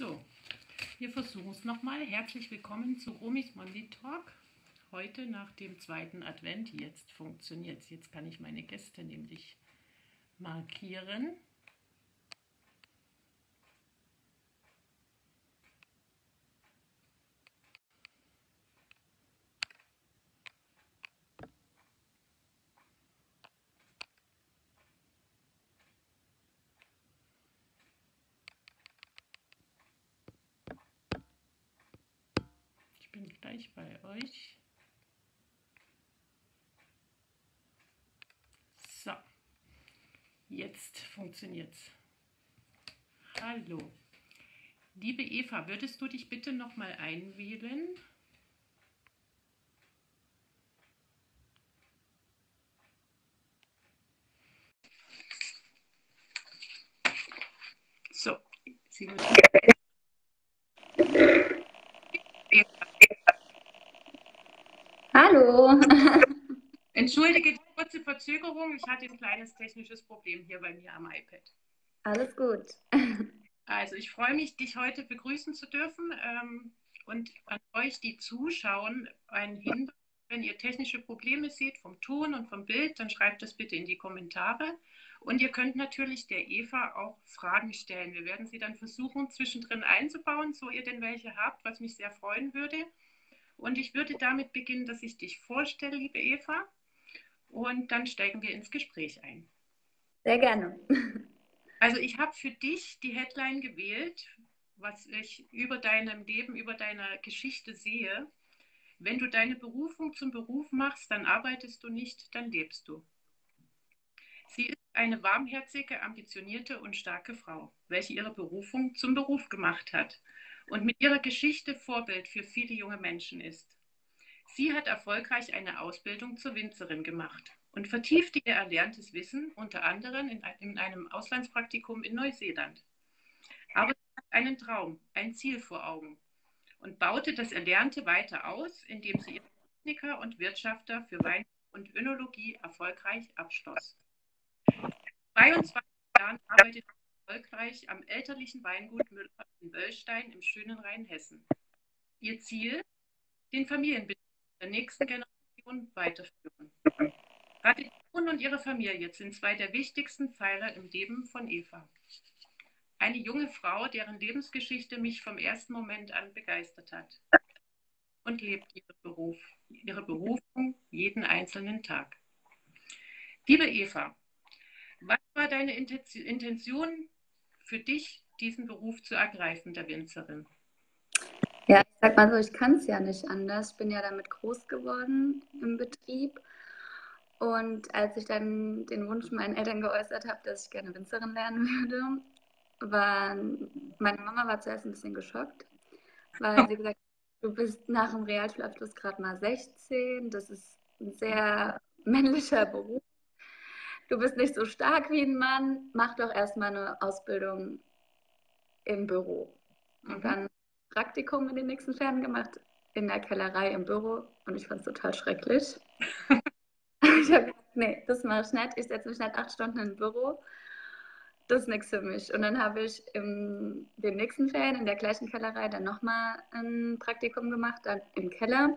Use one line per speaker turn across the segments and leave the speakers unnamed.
So, wir versuchen es nochmal. Herzlich willkommen zu Romis Monday Talk. Heute nach dem zweiten Advent. Jetzt funktioniert es. Jetzt kann ich meine Gäste nämlich markieren. Ich bin gleich bei euch. So, jetzt funktioniert's. Hallo. Liebe Eva, würdest du dich bitte noch mal einwählen? So, Sie müssen
Hallo.
Entschuldige kurze Verzögerung. Ich hatte ein kleines technisches Problem hier bei mir am iPad.
Alles gut.
Also ich freue mich, dich heute begrüßen zu dürfen ähm, und an euch, die zuschauen, einen Hinweis. Wenn ihr technische Probleme seht vom Ton und vom Bild, dann schreibt das bitte in die Kommentare. Und ihr könnt natürlich der Eva auch Fragen stellen. Wir werden sie dann versuchen, zwischendrin einzubauen, so ihr denn welche habt, was mich sehr freuen würde. Und ich würde damit beginnen, dass ich dich vorstelle, liebe Eva. Und dann steigen wir ins Gespräch ein.
Sehr gerne.
Also ich habe für dich die Headline gewählt, was ich über deinem Leben, über deiner Geschichte sehe. Wenn du deine Berufung zum Beruf machst, dann arbeitest du nicht, dann lebst du. Sie ist eine warmherzige, ambitionierte und starke Frau, welche ihre Berufung zum Beruf gemacht hat und mit ihrer Geschichte Vorbild für viele junge Menschen ist. Sie hat erfolgreich eine Ausbildung zur Winzerin gemacht und vertiefte ihr erlerntes Wissen unter anderem in, in einem Auslandspraktikum in Neuseeland. Aber sie hat einen Traum, ein Ziel vor Augen und baute das Erlernte weiter aus, indem sie ihre Techniker und Wirtschafter für Wein und Önologie erfolgreich abschloss. 22 Jahren arbeitet sie erfolgreich am elterlichen Weingut Müller in Wöllstein im schönen Rheinhessen. Ihr Ziel? Den Familienbetrieb der nächsten Generation weiterführen. Tradition und ihre Familie sind zwei der wichtigsten Pfeiler im Leben von Eva. Eine junge Frau, deren Lebensgeschichte mich vom ersten Moment an begeistert hat. Und lebt ihre, Beruf, ihre Berufung jeden einzelnen Tag. Liebe Eva, was war deine Intention für dich, diesen Beruf zu ergreifen, der Winzerin?
Ja, ich sag mal so, ich kann es ja nicht anders. Ich bin ja damit groß geworden im Betrieb. Und als ich dann den Wunsch meinen Eltern geäußert habe, dass ich gerne Winzerin lernen würde, war meine Mama war zuerst ein bisschen geschockt, weil sie gesagt hat, du bist nach dem Realschulabschluss gerade mal 16, das ist ein sehr männlicher Beruf. Du bist nicht so stark wie ein Mann, mach doch erstmal eine Ausbildung im Büro. Und
Mhm.
dann Praktikum in den nächsten Ferien gemacht, in der Kellerei im Büro und ich fand es total schrecklich. ich habe gesagt, nee, das mache ich nicht. Ich setze mich nicht acht Stunden im Büro. Das ist nichts für mich. Und dann habe ich in den nächsten Ferien in der gleichen Kellerei dann nochmal ein Praktikum gemacht, dann im Keller.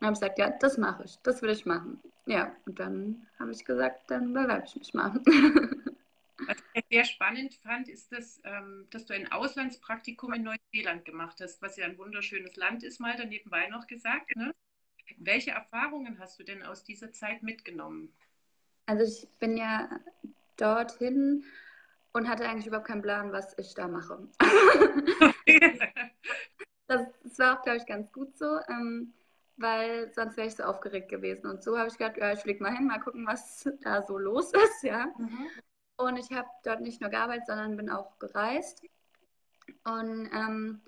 Und habe gesagt, ja, das mache ich, das will ich machen. Ja, und dann habe ich gesagt, dann bewerbe ich mich mal.
Was ich sehr spannend fand, ist, dass, ähm, dass du ein Auslandspraktikum in Neuseeland gemacht hast, was ja ein wunderschönes Land ist, mal da nebenbei noch gesagt. Ne? Welche Erfahrungen hast du denn aus dieser Zeit mitgenommen?
Also ich bin ja dorthin und hatte eigentlich überhaupt keinen Plan, was ich da mache. das, das war auch, glaube ich, ganz gut so, ähm, weil sonst wäre ich so aufgeregt gewesen. Und so habe ich gedacht, ja, ich fliege mal hin, mal gucken, was da so los ist, ja.
Mhm.
Und ich habe dort nicht nur gearbeitet, sondern bin auch gereist. Und ähm,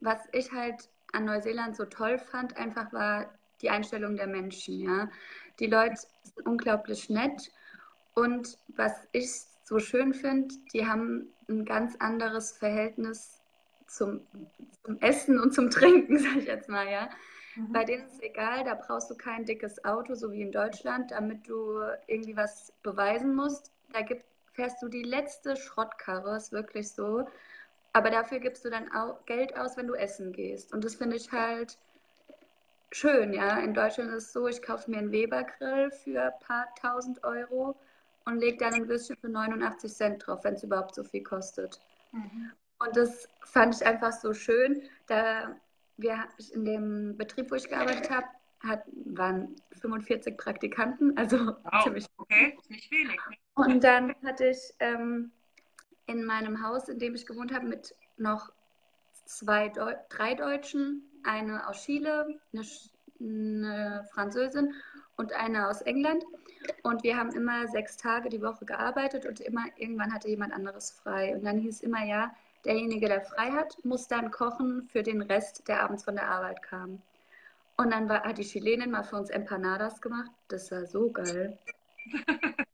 was ich halt an Neuseeland so toll fand, einfach war die Einstellung der Menschen, ja. Die Leute sind unglaublich nett. Und was ich so schön finde, die haben ein ganz anderes Verhältnis zum, zum Essen und zum Trinken, sag ich jetzt mal, ja.
Mhm.
Bei denen ist es egal, da brauchst du kein dickes Auto, so wie in Deutschland, damit du irgendwie was beweisen musst. Da gibt, fährst du die letzte Schrottkarre, ist wirklich so. aber dafür gibst du dann auch Geld aus, wenn du essen gehst. Und das finde ich halt schön, ja. In Deutschland ist es so, ich kaufe mir einen Weber-Grill für ein paar tausend Euro und lege dann ein Würstchen für 89 Cent drauf, wenn es überhaupt so viel kostet. Mhm. Und das fand ich einfach so schön. Da wir in dem Betrieb, wo ich gearbeitet habe, hat, waren 45 Praktikanten, also
wow, ziemlich okay, nicht wenig. Ne?
Und dann hatte ich ähm, in meinem Haus, in dem ich gewohnt habe, mit noch zwei, Deu drei Deutschen, eine aus Chile, eine, eine Französin und eine aus England. Und wir haben immer sechs Tage die Woche gearbeitet und immer irgendwann hatte jemand anderes frei. Und dann hieß immer, ja, derjenige, der frei hat, muss dann kochen für den Rest, der abends von der Arbeit kam. Und dann war, hat die Chilenin mal für uns Empanadas gemacht. Das war so geil.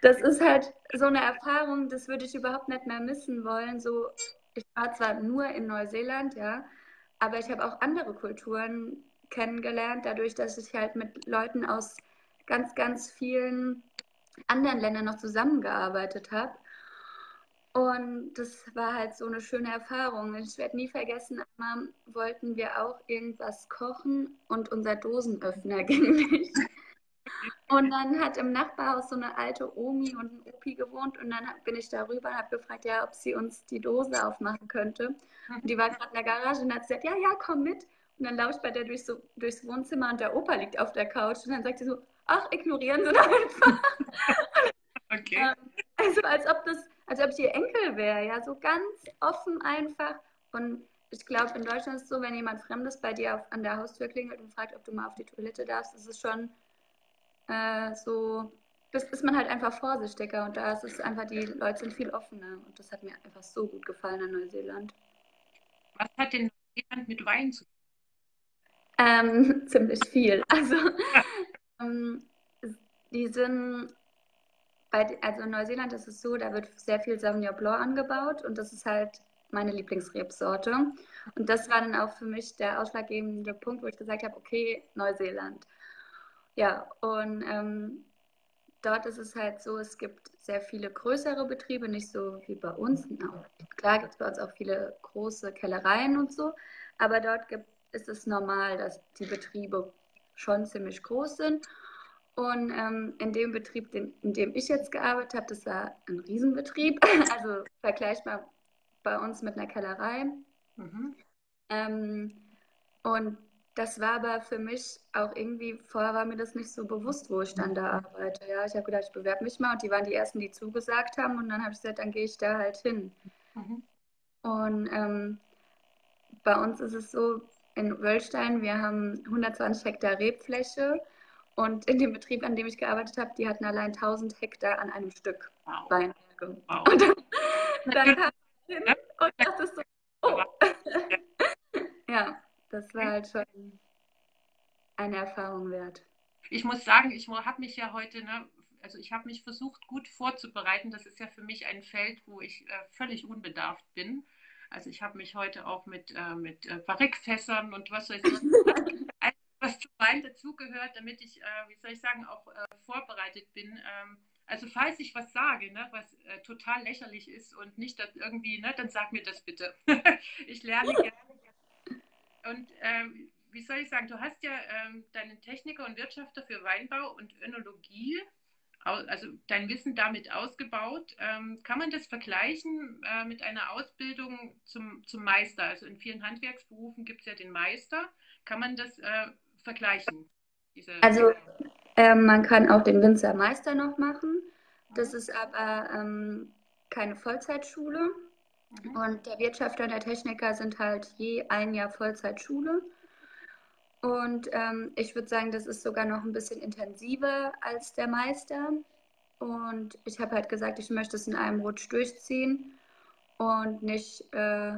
das ist halt so eine Erfahrung, das würde ich überhaupt nicht mehr missen wollen. So, ich war zwar nur in Neuseeland, ja, aber ich habe auch andere Kulturen kennengelernt, dadurch, dass ich halt mit Leuten aus ganz, ganz vielen anderen Ländern noch zusammengearbeitet habe. Und das war halt so eine schöne Erfahrung. Ich werde nie vergessen, einmal wollten wir auch irgendwas kochen und unser Dosenöffner ging nicht. Und dann hat im Nachbarhaus so eine alte Omi und ein Opi gewohnt und dann bin ich darüber und habe gefragt, ja, ob sie uns die Dose aufmachen könnte. Und die war gerade in der Garage und hat gesagt, ja, ja, komm mit. Und dann laufe ich bei der durch so, durchs Wohnzimmer und der Opa liegt auf der Couch und dann sagt sie so, ach, ignorieren Sie doch einfach.
Okay. Ähm,
also als ob das als ob ich ihr Enkel wäre, ja, so ganz offen einfach. Und ich glaube, in Deutschland ist es so, wenn jemand Fremdes bei dir auf, an der Haustür klingelt und fragt, ob du mal auf die Toilette darfst, ist es schon äh, so, das ist man halt einfach vorsichtiger und da ist es einfach, die Leute sind viel offener und das hat mir einfach so gut gefallen an Neuseeland.
Was hat denn Neuseeland mit Wein zu tun?
Ähm, ziemlich viel. Also, ähm, die sind bei, also in Neuseeland ist es so, da wird sehr viel Sauvignon Blanc angebaut und das ist halt meine Lieblingsrebsorte. Und das war dann auch für mich der ausschlaggebende Punkt, wo ich gesagt habe, okay, Neuseeland. Ja, und ähm, dort ist es halt so, es gibt sehr viele größere Betriebe, nicht so wie bei uns. No. Klar gibt es bei uns auch viele große Kellereien und so, aber dort gibt, ist es normal, dass die Betriebe schon ziemlich groß sind. Und ähm, in dem Betrieb, den, in dem ich jetzt gearbeitet habe, das war ein Riesenbetrieb, also vergleichbar bei uns mit einer Kellerei. Mhm. Ähm, und das war aber für mich auch irgendwie, vorher war mir das nicht so bewusst, wo ich dann da arbeite. Ja, ich habe gedacht, ich bewerbe mich mal und die waren die Ersten, die zugesagt haben und dann habe ich gesagt, dann gehe ich da halt hin. Mhm. Und ähm, bei uns ist es so, in Wölstein, wir haben 120 Hektar Rebfläche und in dem Betrieb, an dem ich gearbeitet habe, die hatten allein 1000 Hektar an einem Stück wow. Weinberge. Wow. Und dann, dann kam ich hin und dachte so, oh. ja, das war halt schon eine Erfahrung wert.
Ich muss sagen, ich habe mich ja heute, ne, also ich habe mich versucht, gut vorzubereiten. Das ist ja für mich ein Feld, wo ich äh, völlig unbedarft bin. Also ich habe mich heute auch mit, äh, mit äh, Barrikfässern und was weiß ich was zu Wein dazugehört, damit ich, äh, wie soll ich sagen, auch äh, vorbereitet bin. Ähm, also falls ich was sage, ne, was äh, total lächerlich ist und nicht das irgendwie, ne, dann sag mir das bitte. ich lerne gerne. Und ähm, wie soll ich sagen, du hast ja ähm, deinen Techniker und Wirtschafter für Weinbau und Önologie, also dein Wissen damit ausgebaut. Ähm, kann man das vergleichen äh, mit einer Ausbildung zum, zum Meister? Also in vielen Handwerksberufen gibt es ja den Meister. Kann man das äh, vergleichen?
also ähm, man kann auch den Winzermeister noch machen. Das ist aber ähm, keine Vollzeitschule. Mhm. Und der Wirtschafter und der Techniker sind halt je ein Jahr Vollzeitschule. Und ähm, ich würde sagen, das ist sogar noch ein bisschen intensiver als der Meister. Und ich habe halt gesagt, ich möchte es in einem Rutsch durchziehen und nicht äh,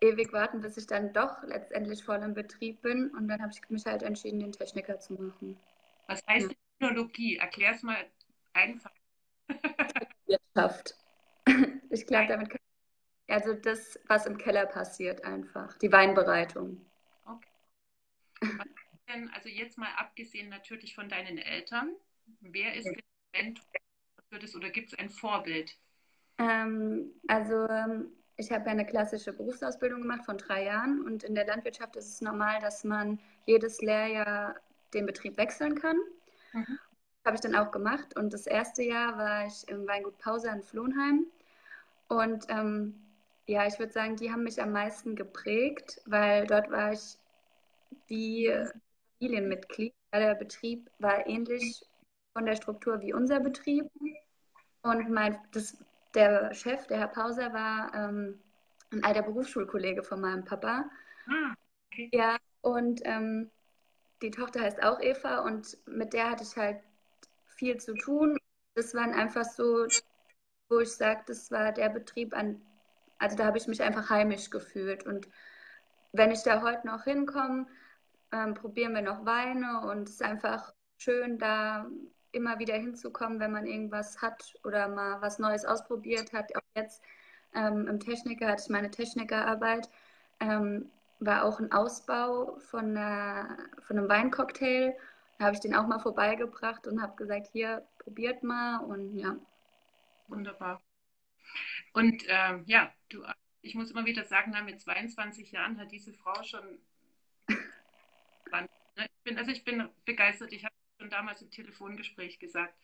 ewig warten, bis ich dann doch letztendlich voll im Betrieb bin. Und dann habe ich mich halt entschieden, den Techniker zu machen.
Was heißt ja. Technologie? Erklär es mal einfach.
Wirtschaft. Ich glaube, damit kann also das, was im Keller passiert, einfach. Die Weinbereitung.
Okay. Denn, also jetzt mal abgesehen natürlich von deinen Eltern, wer ist der Mentor für das oder gibt es ein Vorbild?
Ähm, also ähm, ich habe ja eine klassische Berufsausbildung gemacht von drei Jahren und in der Landwirtschaft ist es normal, dass man jedes Lehrjahr den Betrieb wechseln kann. Mhm. Habe ich dann auch gemacht und das erste Jahr war ich im Weingut Pause in Flohnheim und ähm, ja, ich würde sagen, die haben mich am meisten geprägt, weil dort war ich wie Familienmitglied. Der Betrieb war ähnlich von der Struktur wie unser Betrieb. Und mein, das, der Chef, der Herr Pauser, war ähm, ein alter Berufsschulkollege von meinem Papa. Ah, okay. Ja, und ähm, die Tochter heißt auch Eva und mit der hatte ich halt viel zu tun. Das waren einfach so, wo ich sage, das war der Betrieb, an, also da habe ich mich einfach heimisch gefühlt. Und wenn ich da heute noch hinkomme, ähm, probieren wir noch Weine und es ist einfach schön, da immer wieder hinzukommen, wenn man irgendwas hat oder mal was Neues ausprobiert hat. Auch jetzt ähm, im Techniker hatte ich meine Technikerarbeit, ähm, war auch ein Ausbau von, einer, von einem Weincocktail. Da habe ich den auch mal vorbeigebracht und habe gesagt, hier, probiert mal und ja.
Wunderbar. Und ähm, ja, du, ich muss immer wieder sagen, mit 22 Jahren hat diese Frau schon. Ne, ich bin, also ich bin begeistert. Ich habe schon damals im Telefongespräch gesagt.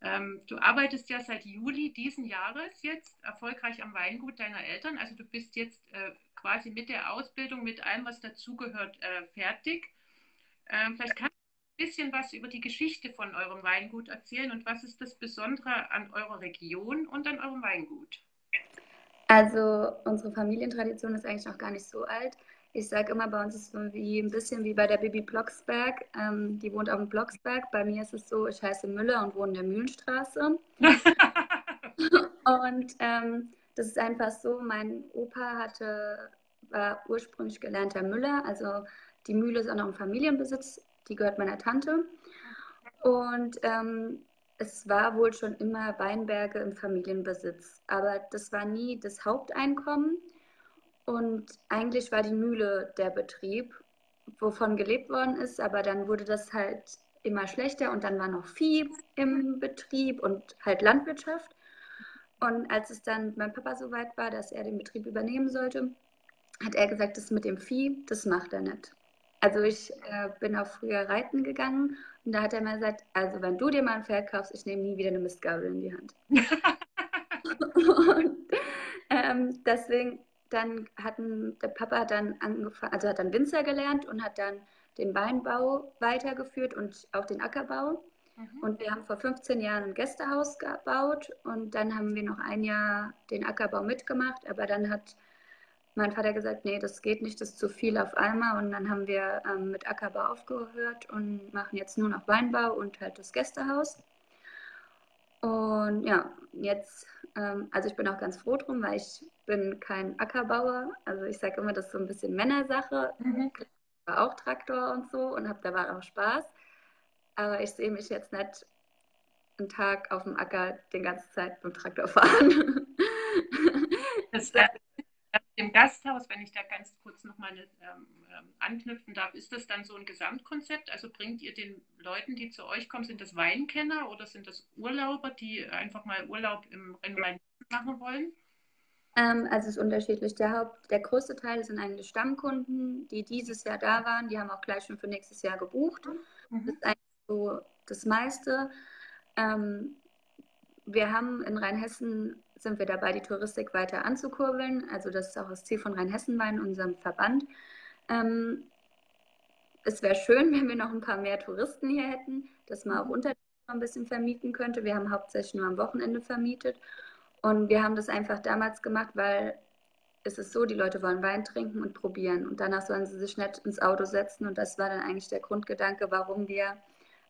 Ähm, du arbeitest ja seit Juli diesen Jahres jetzt erfolgreich am Weingut deiner Eltern. Also du bist jetzt äh, quasi mit der Ausbildung, mit allem, was dazugehört, äh, fertig. Ähm, vielleicht kannst du ein bisschen was über die Geschichte von eurem Weingut erzählen und was ist das Besondere an eurer Region und an eurem Weingut?
Also unsere Familientradition ist eigentlich noch gar nicht so alt. Ich sage immer, bei uns ist es wie, ein bisschen wie bei der Bibi Blocksberg. Ähm, die wohnt auf dem Blocksberg. Bei mir ist es so, ich heiße Müller und wohne in der Mühlenstraße. und ähm, das ist einfach so, mein Opa hatte, war ursprünglich gelernter Müller. Also die Mühle ist auch noch im Familienbesitz. Die gehört meiner Tante. Und ähm, es war wohl schon immer Weinberge im Familienbesitz. Aber das war nie das Haupteinkommen. Und eigentlich war die Mühle der Betrieb, wovon gelebt worden ist, aber dann wurde das halt immer schlechter und dann war noch Vieh im Betrieb und halt Landwirtschaft. Und als es dann mein Papa so weit war, dass er den Betrieb übernehmen sollte, hat er gesagt, das mit dem Vieh, das macht er nicht. Also ich äh, bin auch früher reiten gegangen und da hat er mir gesagt, also wenn du dir mal ein Pferd kaufst, ich nehme nie wieder eine Mistgabel in die Hand. und ähm, deswegen dann hatten, der Papa dann angefangen, also hat dann Winzer gelernt und hat dann den Weinbau weitergeführt und auch den Ackerbau. Mhm. Und wir haben vor 15 Jahren ein Gästehaus gebaut und dann haben wir noch ein Jahr den Ackerbau mitgemacht, aber dann hat mein Vater gesagt, nee, das geht nicht, das ist zu viel auf einmal. Und dann haben wir ähm, mit Ackerbau aufgehört und machen jetzt nur noch Weinbau und halt das Gästehaus. Und ja, jetzt, ähm, also ich bin auch ganz froh drum, weil ich bin kein Ackerbauer. Also ich sage immer, das ist so ein bisschen Männersache. Mhm. Ich war auch Traktor und so und habe dabei auch Spaß. Aber ich sehe mich jetzt nicht einen Tag auf dem Acker die ganze Zeit beim Traktor fahren.
Das, äh, im Gasthaus, wenn ich da ganz kurz nochmal ähm, ähm, anknüpfen darf, ist das dann so ein Gesamtkonzept? Also bringt ihr den Leuten, die zu euch kommen, sind das Weinkenner oder sind das Urlauber, die einfach mal Urlaub im Rhein machen wollen?
Ähm, also es ist unterschiedlich. Der, Haupt, der größte Teil sind eigentlich Stammkunden, die dieses Jahr da waren. Die haben auch gleich schon für nächstes Jahr gebucht. Mhm. Das ist eigentlich so das meiste. Ähm, wir haben in Rheinhessen sind wir dabei, die Touristik weiter anzukurbeln. Also das ist auch das Ziel von Rheinhessen-Wein, unserem Verband. Ähm, es wäre schön, wenn wir noch ein paar mehr Touristen hier hätten, dass man auch unter ein bisschen vermieten könnte. Wir haben hauptsächlich nur am Wochenende vermietet. Und wir haben das einfach damals gemacht, weil es ist so, die Leute wollen Wein trinken und probieren. Und danach sollen sie sich nicht ins Auto setzen. Und das war dann eigentlich der Grundgedanke, warum wir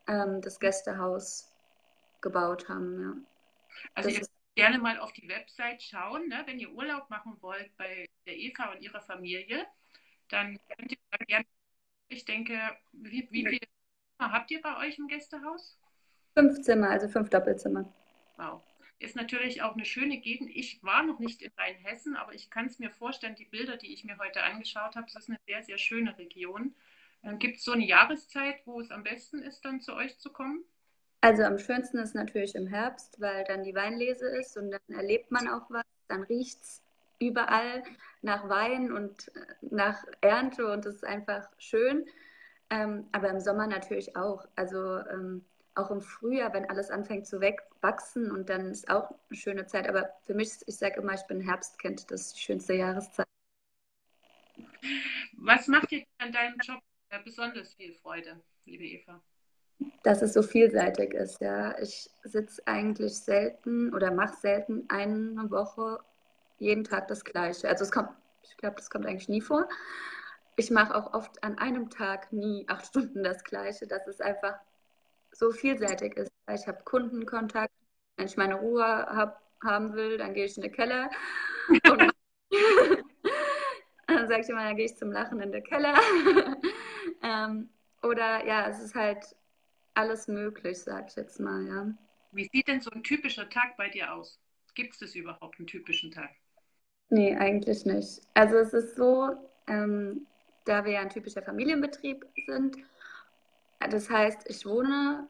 ähm, das Gästehaus gebaut haben. Ja.
Also das gerne mal auf die Website schauen, ne? wenn ihr Urlaub machen wollt bei der Eva und ihrer Familie, dann könnt ihr da gerne, ich denke, wie, wie viele Zimmer habt ihr bei euch im Gästehaus?
Fünf Zimmer, also fünf Doppelzimmer.
Wow. Ist natürlich auch eine schöne Gegend. Ich war noch nicht in Rheinhessen, aber ich kann es mir vorstellen, die Bilder, die ich mir heute angeschaut habe, das ist eine sehr, sehr schöne Region. Ähm, Gibt es so eine Jahreszeit, wo es am besten ist, dann zu euch zu kommen?
Also am schönsten ist natürlich im Herbst, weil dann die Weinlese ist und dann erlebt man auch was, dann riecht es überall nach Wein und äh, nach Ernte und es ist einfach schön. Ähm, aber im Sommer natürlich auch. Also ähm, auch im Frühjahr, wenn alles anfängt zu wachsen und dann ist auch eine schöne Zeit. Aber für mich, ich sage immer, ich bin Herbstkind, das ist die schönste Jahreszeit.
Was macht dir an deinem Job besonders viel Freude, liebe Eva?
Dass es so vielseitig ist, ja. Ich sitze eigentlich selten oder mache selten eine Woche jeden Tag das Gleiche. Also es kommt, ich glaube, das kommt eigentlich nie vor. Ich mache auch oft an einem Tag nie acht Stunden das Gleiche, dass es einfach so vielseitig ist. Ich habe Kundenkontakt. Wenn ich meine Ruhe hab, haben will, dann gehe ich in den Keller. Und dann sage ich immer, dann gehe ich zum Lachen in den Keller. ähm, oder ja, es ist halt alles möglich, sag ich jetzt mal, ja.
Wie sieht denn so ein typischer Tag bei dir aus? Gibt es das überhaupt, einen typischen Tag?
Nee, eigentlich nicht. Also es ist so, ähm, da wir ja ein typischer Familienbetrieb sind, das heißt, ich wohne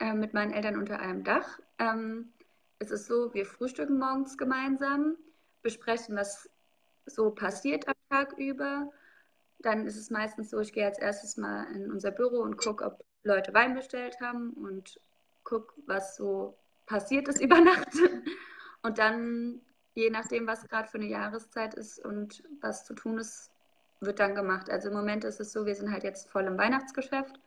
äh, mit meinen Eltern unter einem Dach. Ähm, es ist so, wir frühstücken morgens gemeinsam, besprechen, was so passiert am Tag über. Dann ist es meistens so, ich gehe als erstes mal in unser Büro und gucke, ob Leute Wein bestellt haben und gucke, was so passiert ist über Nacht. Und dann je nachdem, was gerade für eine Jahreszeit ist und was zu tun ist, wird dann gemacht. Also im Moment ist es so, wir sind halt jetzt voll im Weihnachtsgeschäft.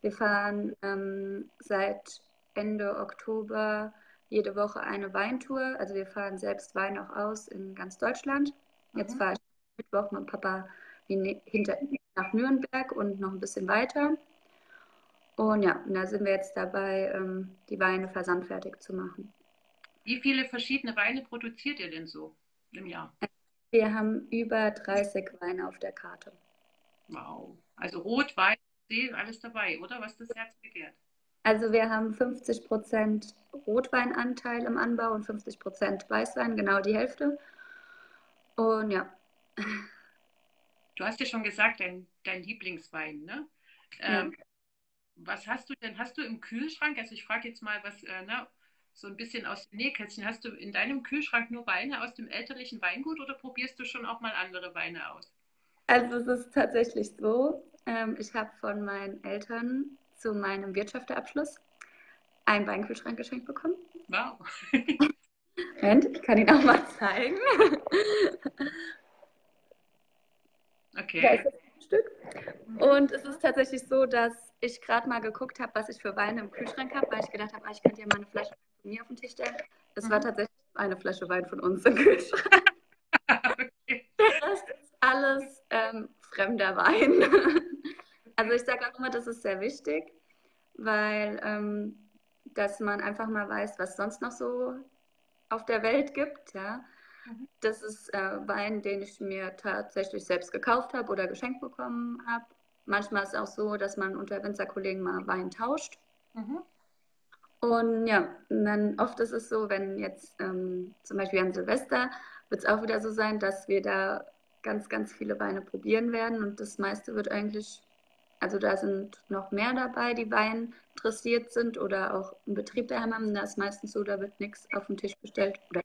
Wir fahren ähm, seit Ende Oktober jede Woche eine Weintour. Also wir fahren selbst Wein auch aus in ganz Deutschland. Jetzt mhm. fahre ich Mittwoch mit Papa hinter, nach Nürnberg und noch ein bisschen weiter. Und ja, da sind wir jetzt dabei, ähm, die Weine versandfertig zu machen.
Wie viele verschiedene Weine produziert ihr denn so im Jahr?
Wir haben über 30 Weine auf der Karte.
Wow. Also Rot, Weiß, See, alles dabei, oder? Was das Herz begehrt.
Also wir haben 50 Prozent Rotweinanteil im Anbau und 50 Prozent Weißwein, genau die Hälfte. Und ja.
Du hast ja schon gesagt, dein, dein Lieblingswein, ne? Ähm, Was hast du denn? Hast du im Kühlschrank? Also ich frage jetzt mal, was, äh, ne, so ein bisschen aus dem Nähkästchen. Hast du in deinem Kühlschrank nur Weine aus dem elterlichen Weingut oder probierst du schon auch mal andere Weine aus?
Also es ist tatsächlich so, ähm, ich habe von meinen Eltern zu meinem Wirtschaftsabschluss einen Weinkühlschrank geschenkt bekommen.
Wow.
Moment, ich kann ihn auch mal zeigen.
Okay. Da ist
ein Stück. Und es ist tatsächlich so, dass ich gerade mal geguckt habe, was ich für Weine im Kühlschrank habe, weil ich gedacht habe, ah, ich könnte ja mal eine Flasche von mir auf den Tisch stellen. Es mhm. war tatsächlich eine Flasche Wein von uns im Kühlschrank. okay. Das ist alles ähm, fremder Wein. also ich sage auch immer, das ist sehr wichtig, weil ähm, dass man einfach mal weiß, was sonst noch so auf der Welt gibt. Ja. Mhm. Das ist äh, Wein, den ich mir tatsächlich selbst gekauft habe oder geschenkt bekommen habe. Manchmal ist es auch so, dass man unter Winzerkollegen mal Wein tauscht. Mhm. Und ja, dann oft ist es so, wenn jetzt ähm, zum Beispiel an Silvester wird es auch wieder so sein, dass wir da ganz, ganz viele Weine probieren werden und das meiste wird eigentlich, also da sind noch mehr dabei, die Wein interessiert sind oder auch im Betrieb daheim haben. Da ist meistens so, da wird nichts auf den Tisch bestellt oder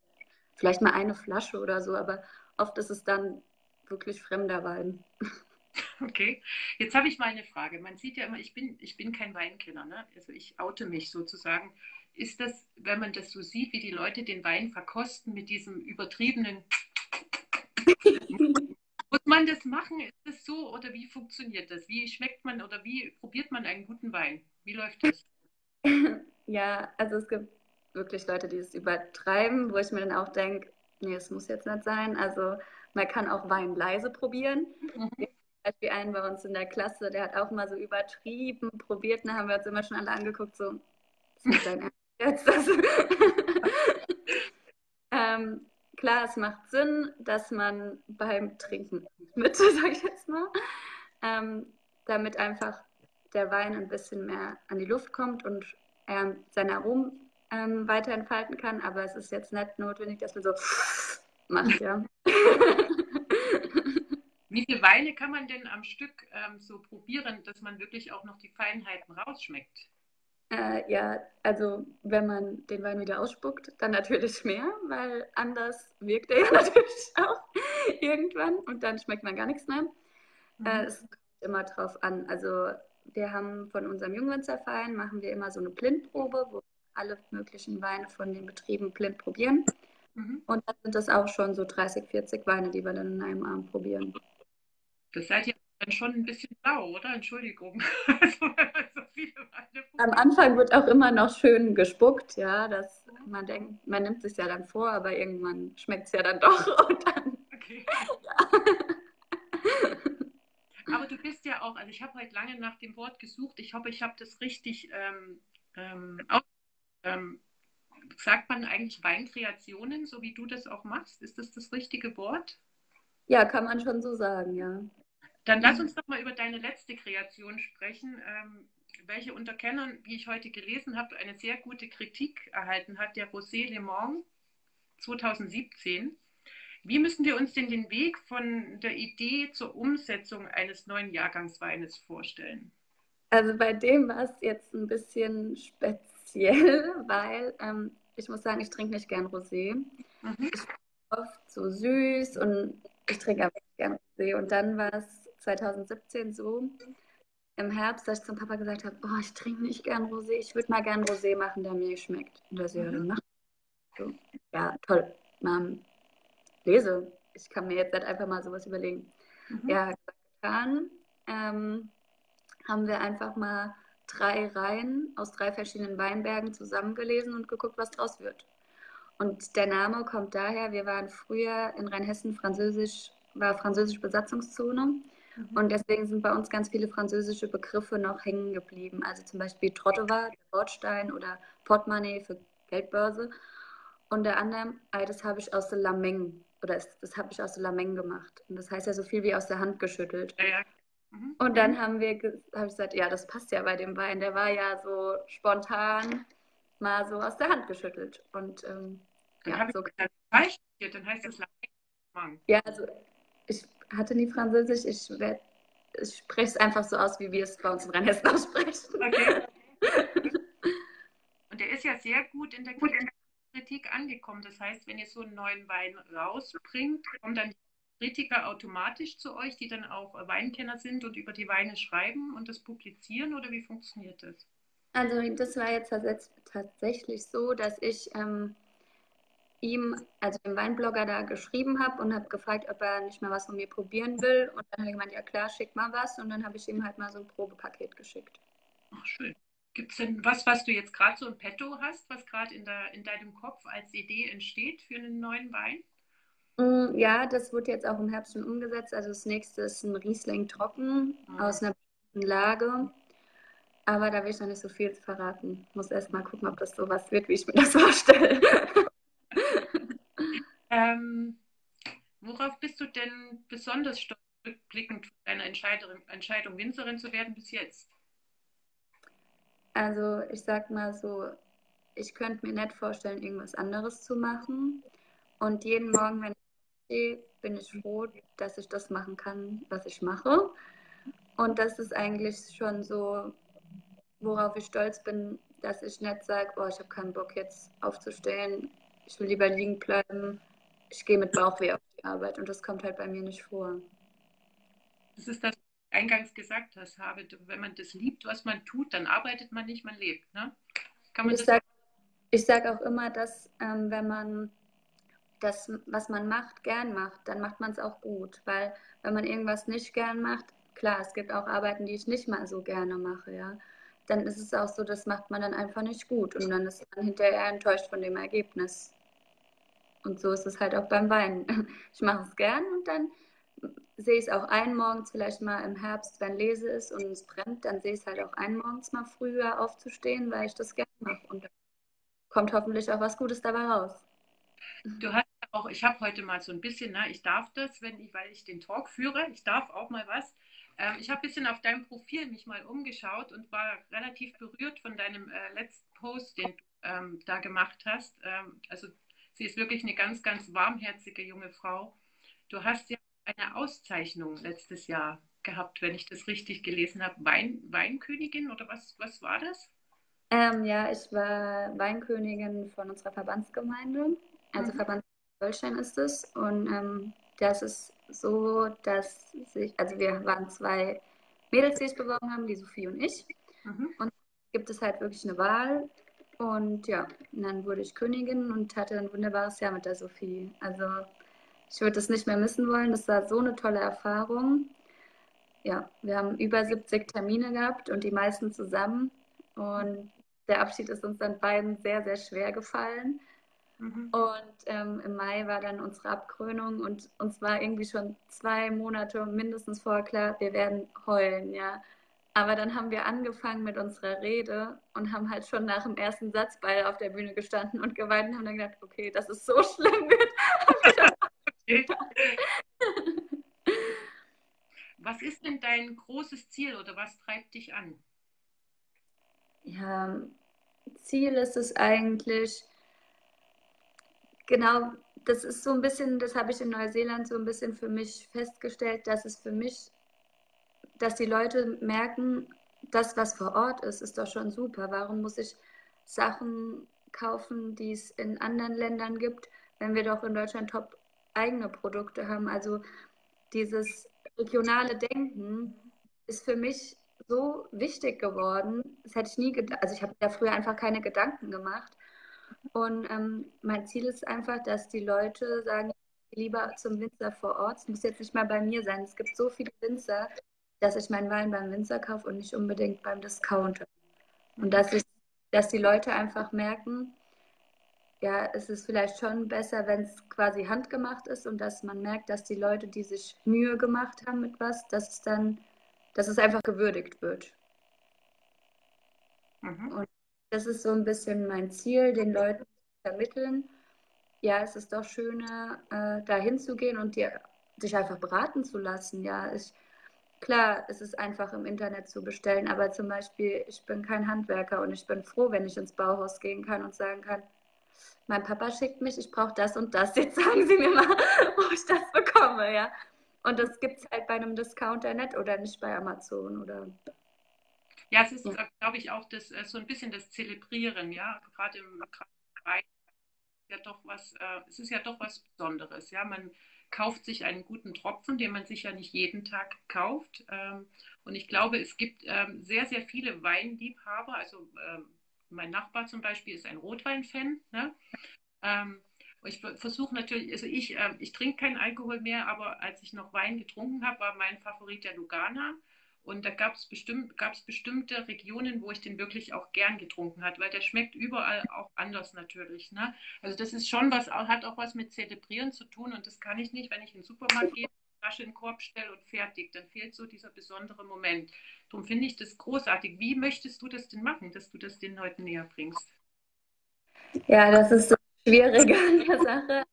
vielleicht mal eine Flasche oder so, aber oft ist es dann wirklich fremder Wein.
Okay, jetzt habe ich mal eine Frage. Man sieht ja immer, ich bin, ich bin kein Weinkenner, ne? also ich oute mich sozusagen. Ist das, wenn man das so sieht, wie die Leute den Wein verkosten mit diesem übertriebenen... Muss man das machen? Ist das so oder wie funktioniert das? Wie schmeckt man oder wie probiert man einen guten Wein? Wie läuft das?
Ja, also es gibt wirklich Leute, die es übertreiben, wo ich mir dann auch denke, nee, es muss jetzt nicht sein. Also man kann auch Wein leise probieren. Mhm. Beispiel einen bei uns in der Klasse, der hat auch mal so übertrieben probiert. Da haben wir uns immer schon alle angeguckt, so, was ist dein jetzt? ähm, klar, es macht Sinn, dass man beim Trinken mit, sag ich jetzt mal, ähm, damit einfach der Wein ein bisschen mehr an die Luft kommt und er seine Aromen ähm, weiter entfalten kann. Aber es ist jetzt nicht notwendig, dass man so macht, ja.
Wie viele Weine kann man denn am Stück ähm, so probieren, dass man wirklich auch noch die Feinheiten rausschmeckt?
Äh, ja, also wenn man den Wein wieder ausspuckt, dann natürlich mehr, weil anders wirkt er ja natürlich auch irgendwann und dann schmeckt man gar nichts mehr. Mhm. Äh, es kommt immer drauf an. Also wir haben von unserem Jungwinzerverein machen wir immer so eine Blindprobe, wo alle möglichen Weine von den Betrieben blind probieren. Mhm. Und dann sind das auch schon so 30, 40 Weine, die wir dann in einem Abend probieren.
Das seid ihr dann schon ein bisschen blau, oder? Entschuldigung.
Am Anfang wird auch immer noch schön gespuckt, ja, dass man denkt, man nimmt es ja dann vor, aber irgendwann schmeckt es ja dann doch und dann. Okay.
Ja. Aber du bist ja auch, also ich habe heute lange nach dem Wort gesucht. Ich hoffe, ich habe das richtig ähm, ähm, auch, ähm, sagt man eigentlich Weinkreationen, so wie du das auch machst? Ist das das richtige Wort?
Ja, kann man schon so sagen, ja.
Dann lass uns doch mal über deine letzte Kreation sprechen, ähm, welche unter Kennern, wie ich heute gelesen habe, eine sehr gute Kritik erhalten hat, der Rosé Le Mans 2017. Wie müssen wir uns denn den Weg von der Idee zur Umsetzung eines neuen Jahrgangsweines vorstellen?
Also bei dem war es jetzt ein bisschen speziell, weil ähm, ich muss sagen, ich trinke nicht gern Rosé. Mhm. Ich oft so süß und ich trinke aber nicht gern Rosé. Und dann war es 2017 so, im Herbst, dass ich zum Papa gesagt habe, oh, ich trinke nicht gern Rosé, ich würde mal gern Rosé machen, der mir schmeckt. Und er so, ja, dann mach. So, ja, toll. Mom, lese. Ich kann mir jetzt halt einfach mal sowas überlegen. Mhm. Ja, getan. Ähm, haben wir einfach mal drei Reihen aus drei verschiedenen Weinbergen zusammengelesen und geguckt, was draus wird. Und der Name kommt daher, wir waren früher in Rheinhessen französisch, war französische Besatzungszone. Mhm. Und deswegen sind bei uns ganz viele französische Begriffe noch hängen geblieben. Also zum Beispiel Trottoir, der Bordstein oder Portemonnaie für Geldbörse. Unter anderem, das habe ich aus der Lameng oder das, das habe ich aus der Lameng gemacht. Und das heißt ja so viel wie aus der Hand geschüttelt. Ja, ja. Mhm. Und dann mhm. haben wir hab ich gesagt, ja, das passt ja bei dem Wein. Der war ja so spontan mal so aus der Hand geschüttelt. Und ähm,
dann ja, so. Ich dann heißt das Lameng.
Ja, also ich hatte nie Französisch. Ich, ich spreche es einfach so aus, wie wir es bei uns in Rheinhessen aussprechen. Okay.
Und der ist ja sehr gut in der Kritik angekommen. Das heißt, wenn ihr so einen neuen Wein rausbringt, kommen dann Kritiker automatisch zu euch, die dann auch Weinkenner sind und über die Weine schreiben und das publizieren oder wie funktioniert das?
Also das war jetzt tatsächlich so, dass ich ähm, ihm, also dem Weinblogger da geschrieben habe und habe gefragt, ob er nicht mal was von mir probieren will. Und dann habe ich gemeint, ja klar, schick mal was. Und dann habe ich ihm halt mal so ein Probepaket geschickt.
Ach, schön. Gibt es denn was, was du jetzt gerade so im Petto hast, was gerade in, in deinem Kopf als Idee entsteht für einen neuen Wein?
Mm, ja, das wird jetzt auch im Herbst schon umgesetzt. Also das nächste ist ein Riesling trocken mhm. aus einer bestimmten Lage. Aber da will ich noch nicht so viel verraten. Muss erst mal gucken, ob das so was wird, wie ich mir das vorstelle.
Ähm, worauf bist du denn besonders stolz rückblickend deiner Entscheidung, Entscheidung, Winzerin zu werden bis jetzt?
Also ich sag mal so, ich könnte mir nicht vorstellen, irgendwas anderes zu machen. Und jeden Morgen, wenn ich stehe, bin ich froh, dass ich das machen kann, was ich mache. Und das ist eigentlich schon so, worauf ich stolz bin, dass ich nicht sage, oh, ich habe keinen Bock jetzt aufzustehen, ich will lieber liegen bleiben, ich gehe mit Bauchweh auf die Arbeit und das kommt halt bei mir nicht vor.
Das ist das, was du eingangs gesagt hast, habe, wenn man das liebt, was man tut, dann arbeitet man nicht, man lebt. Ne?
Kann man ich sage sag auch immer, dass ähm, wenn man das, was man macht, gern macht, dann macht man es auch gut. Weil wenn man irgendwas nicht gern macht, klar, es gibt auch Arbeiten, die ich nicht mal so gerne mache, ja. Dann ist es auch so, das macht man dann einfach nicht gut und dann ist man hinterher enttäuscht von dem Ergebnis. Und so ist es halt auch beim Weinen. Ich mache es gern und dann sehe ich es auch ein morgens vielleicht mal im Herbst, wenn Lese ist und es brennt, dann sehe ich es halt auch ein morgens mal früher aufzustehen, weil ich das gerne mache. Und dann kommt hoffentlich auch was Gutes dabei raus.
Du hast auch, ich habe heute mal so ein bisschen, na, ich darf das, wenn ich, weil ich den Talk führe, ich darf auch mal was. Ähm, ich habe ein bisschen auf deinem Profil mich mal umgeschaut und war relativ berührt von deinem äh, letzten Post, den du ähm, da gemacht hast. Ähm, also Sie ist wirklich eine ganz, ganz warmherzige junge Frau. Du hast ja eine Auszeichnung letztes Jahr gehabt, wenn ich das richtig gelesen habe. Wein, Weinkönigin oder was, was war das?
Ähm, ja, ich war Weinkönigin von unserer Verbandsgemeinde. Also
Mhm.
Verband Holstein ist es. Und ähm, das ist so, dass sich, also wir waren zwei Mädels, die sich beworben haben, die Sophie und ich.
Mhm.
Und gibt es halt wirklich eine Wahl. Und ja, und dann wurde ich Königin und hatte ein wunderbares Jahr mit der Sophie. Also ich würde es nicht mehr missen wollen. Das war so eine tolle Erfahrung. Ja, wir haben über 70 Termine gehabt und die meisten zusammen. Und der Abschied ist uns dann beiden sehr, sehr schwer gefallen.
Mhm.
Und ähm, im Mai war dann unsere Abkrönung und uns war irgendwie schon zwei Monate mindestens vorher klar, wir werden heulen, ja. Aber dann haben wir angefangen mit unserer Rede und haben halt schon nach dem ersten Satz beide auf der Bühne gestanden und geweint und haben dann gedacht, okay, dass es so schlimm wird.
Was ist denn dein großes Ziel oder was treibt dich an?
Ja, Ziel ist es eigentlich, genau, das ist so ein bisschen, das habe ich in Neuseeland so ein bisschen für mich festgestellt, dass es für mich, dass die Leute merken, das, was vor Ort ist, ist doch schon super. Warum muss ich Sachen kaufen, die es in anderen Ländern gibt, wenn wir doch in Deutschland top eigene Produkte haben? Also dieses regionale Denken ist für mich so wichtig geworden. Das hätte ich nie gedacht. Also ich habe da früher einfach keine Gedanken gemacht. Und ähm, mein Ziel ist einfach, dass die Leute sagen, lieber zum Winzer vor Ort. Es muss jetzt nicht mal bei mir sein. Es gibt so viele Winzer, dass ich meinen Wein beim Winzer kaufe und nicht unbedingt beim Discounter. Und dass, ich, dass die Leute einfach merken, ja, es ist vielleicht schon besser, wenn es quasi handgemacht ist und dass man merkt, dass die Leute, die sich Mühe gemacht haben mit was, dass es dann, dass es einfach gewürdigt wird.
Mhm.
Und das ist so ein bisschen mein Ziel, den Leuten zu vermitteln. Ja, es ist doch schöner, äh, da hinzugehen und dir, sich einfach beraten zu lassen. Ja, ich, klar, es ist einfach im Internet zu bestellen, aber zum Beispiel, ich bin kein Handwerker und ich bin froh, wenn ich ins Bauhaus gehen kann und sagen kann, mein Papa schickt mich, ich brauche das und das. Jetzt sagen Sie mir mal, wo ich das bekomme, ja. Und das gibt es halt bei einem Discounter nicht oder nicht bei Amazon oder.
Ja, es ist, glaube ich, auch das, äh, so ein bisschen das Zelebrieren, ja, gerade im Bereich ja doch was, äh, es ist ja doch was Besonderes, ja. Man kauft sich einen guten Tropfen, den man sich ja nicht jeden Tag kauft. Ähm, und ich glaube, es gibt ähm, sehr, sehr viele Weinliebhaber. Also ähm, mein Nachbar zum Beispiel ist ein Rotwein-Fan. Ne? Ähm, ich versuche natürlich, also ich, äh, ich trinke keinen Alkohol mehr, aber als ich noch Wein getrunken habe, war mein Favorit der Lugana. Und da gab es bestimmt, bestimmte Regionen, wo ich den wirklich auch gern getrunken habe, weil der schmeckt überall auch anders natürlich. Ne? Also das ist schon was, hat auch was mit Zelebrieren zu tun und das kann ich nicht, wenn ich in den Supermarkt gehe, Flasche in den Korb stelle und fertig. Dann fehlt so dieser besondere Moment. Darum finde ich das großartig. Wie möchtest du das denn machen, dass du das den Leuten näher bringst?
Ja, das ist das Schwierige an der Sache.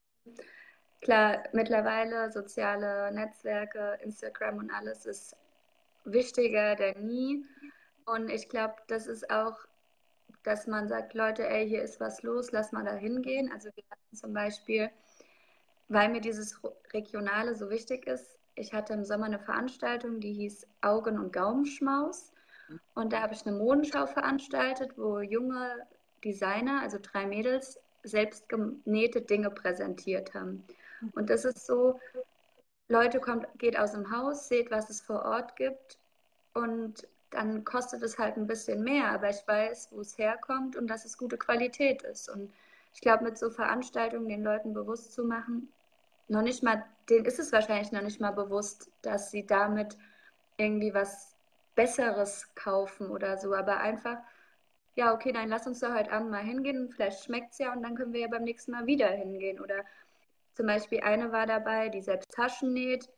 Klar, mittlerweile soziale Netzwerke, Instagram und alles ist wichtiger denn nie. Und ich glaube, das ist auch, dass man sagt, Leute, ey, hier ist was los, lass mal da hingehen. Also wir hatten zum Beispiel, weil mir dieses Regionale so wichtig ist, ich hatte im Sommer eine Veranstaltung, die hieß Augen- und Gaumenschmaus. Und da habe ich eine Modenschau veranstaltet, wo junge Designer, also drei Mädels, selbst genähte Dinge präsentiert haben. Und das ist so, Leute kommt, geht aus dem Haus, seht, was es vor Ort gibt und dann kostet es halt ein bisschen mehr, aber ich weiß, wo es herkommt und dass es gute Qualität ist. Und ich glaube, mit so Veranstaltungen den Leuten bewusst zu machen, noch nicht mal, denen ist es wahrscheinlich noch nicht mal bewusst, dass sie damit irgendwie was Besseres kaufen oder so, aber einfach, ja, okay, dann lass uns da heute Abend mal hingehen, vielleicht schmeckt es ja und dann können wir ja beim nächsten Mal wieder hingehen. Oder zum Beispiel eine war dabei, die selbst Taschen näht.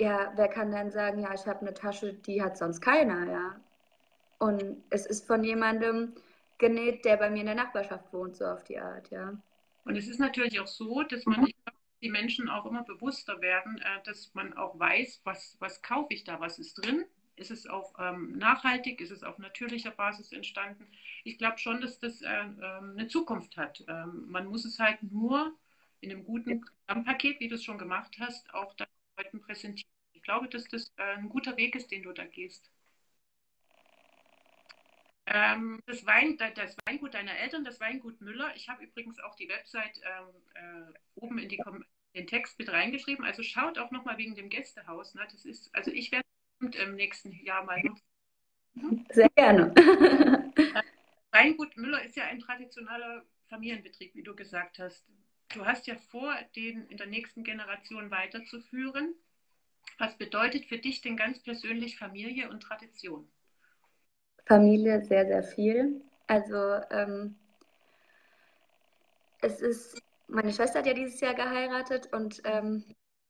Ja, wer kann dann sagen, ja, ich habe eine Tasche, die hat sonst keiner, ja. Und es ist von jemandem genäht, der bei mir in der Nachbarschaft wohnt, so auf die Art, ja.
Und es ist natürlich auch so, dass man ich glaub, die Menschen auch immer bewusster werden, äh, dass man auch weiß, was, was kaufe ich da, was ist drin. Ist es auch ähm, nachhaltig? Ist es auf natürlicher Basis entstanden? Ich glaube schon, dass das äh, ähm, eine Zukunft hat. Ähm, man muss es halt nur in einem guten Paket, wie du es schon gemacht hast, auch den Leuten präsentieren. Ich glaube, dass das äh, ein guter Weg ist, den du da gehst. Ähm, das, Wein, das Weingut deiner Eltern, das Weingut Müller. Ich habe übrigens auch die Website ähm, äh, oben in die, den Text mit reingeschrieben. Also schaut auch nochmal wegen dem Gästehaus. Ne? Das ist, also ich werde im nächsten Jahr mal nutzen.
Sehr gerne.
Weingut Müller ist ja ein traditioneller Familienbetrieb, wie du gesagt hast. Du hast ja vor, den in der nächsten Generation weiterzuführen. Was bedeutet für dich denn ganz persönlich Familie und Tradition?
Familie sehr, sehr viel. Also ähm, es ist, meine Schwester hat ja dieses Jahr geheiratet und ähm,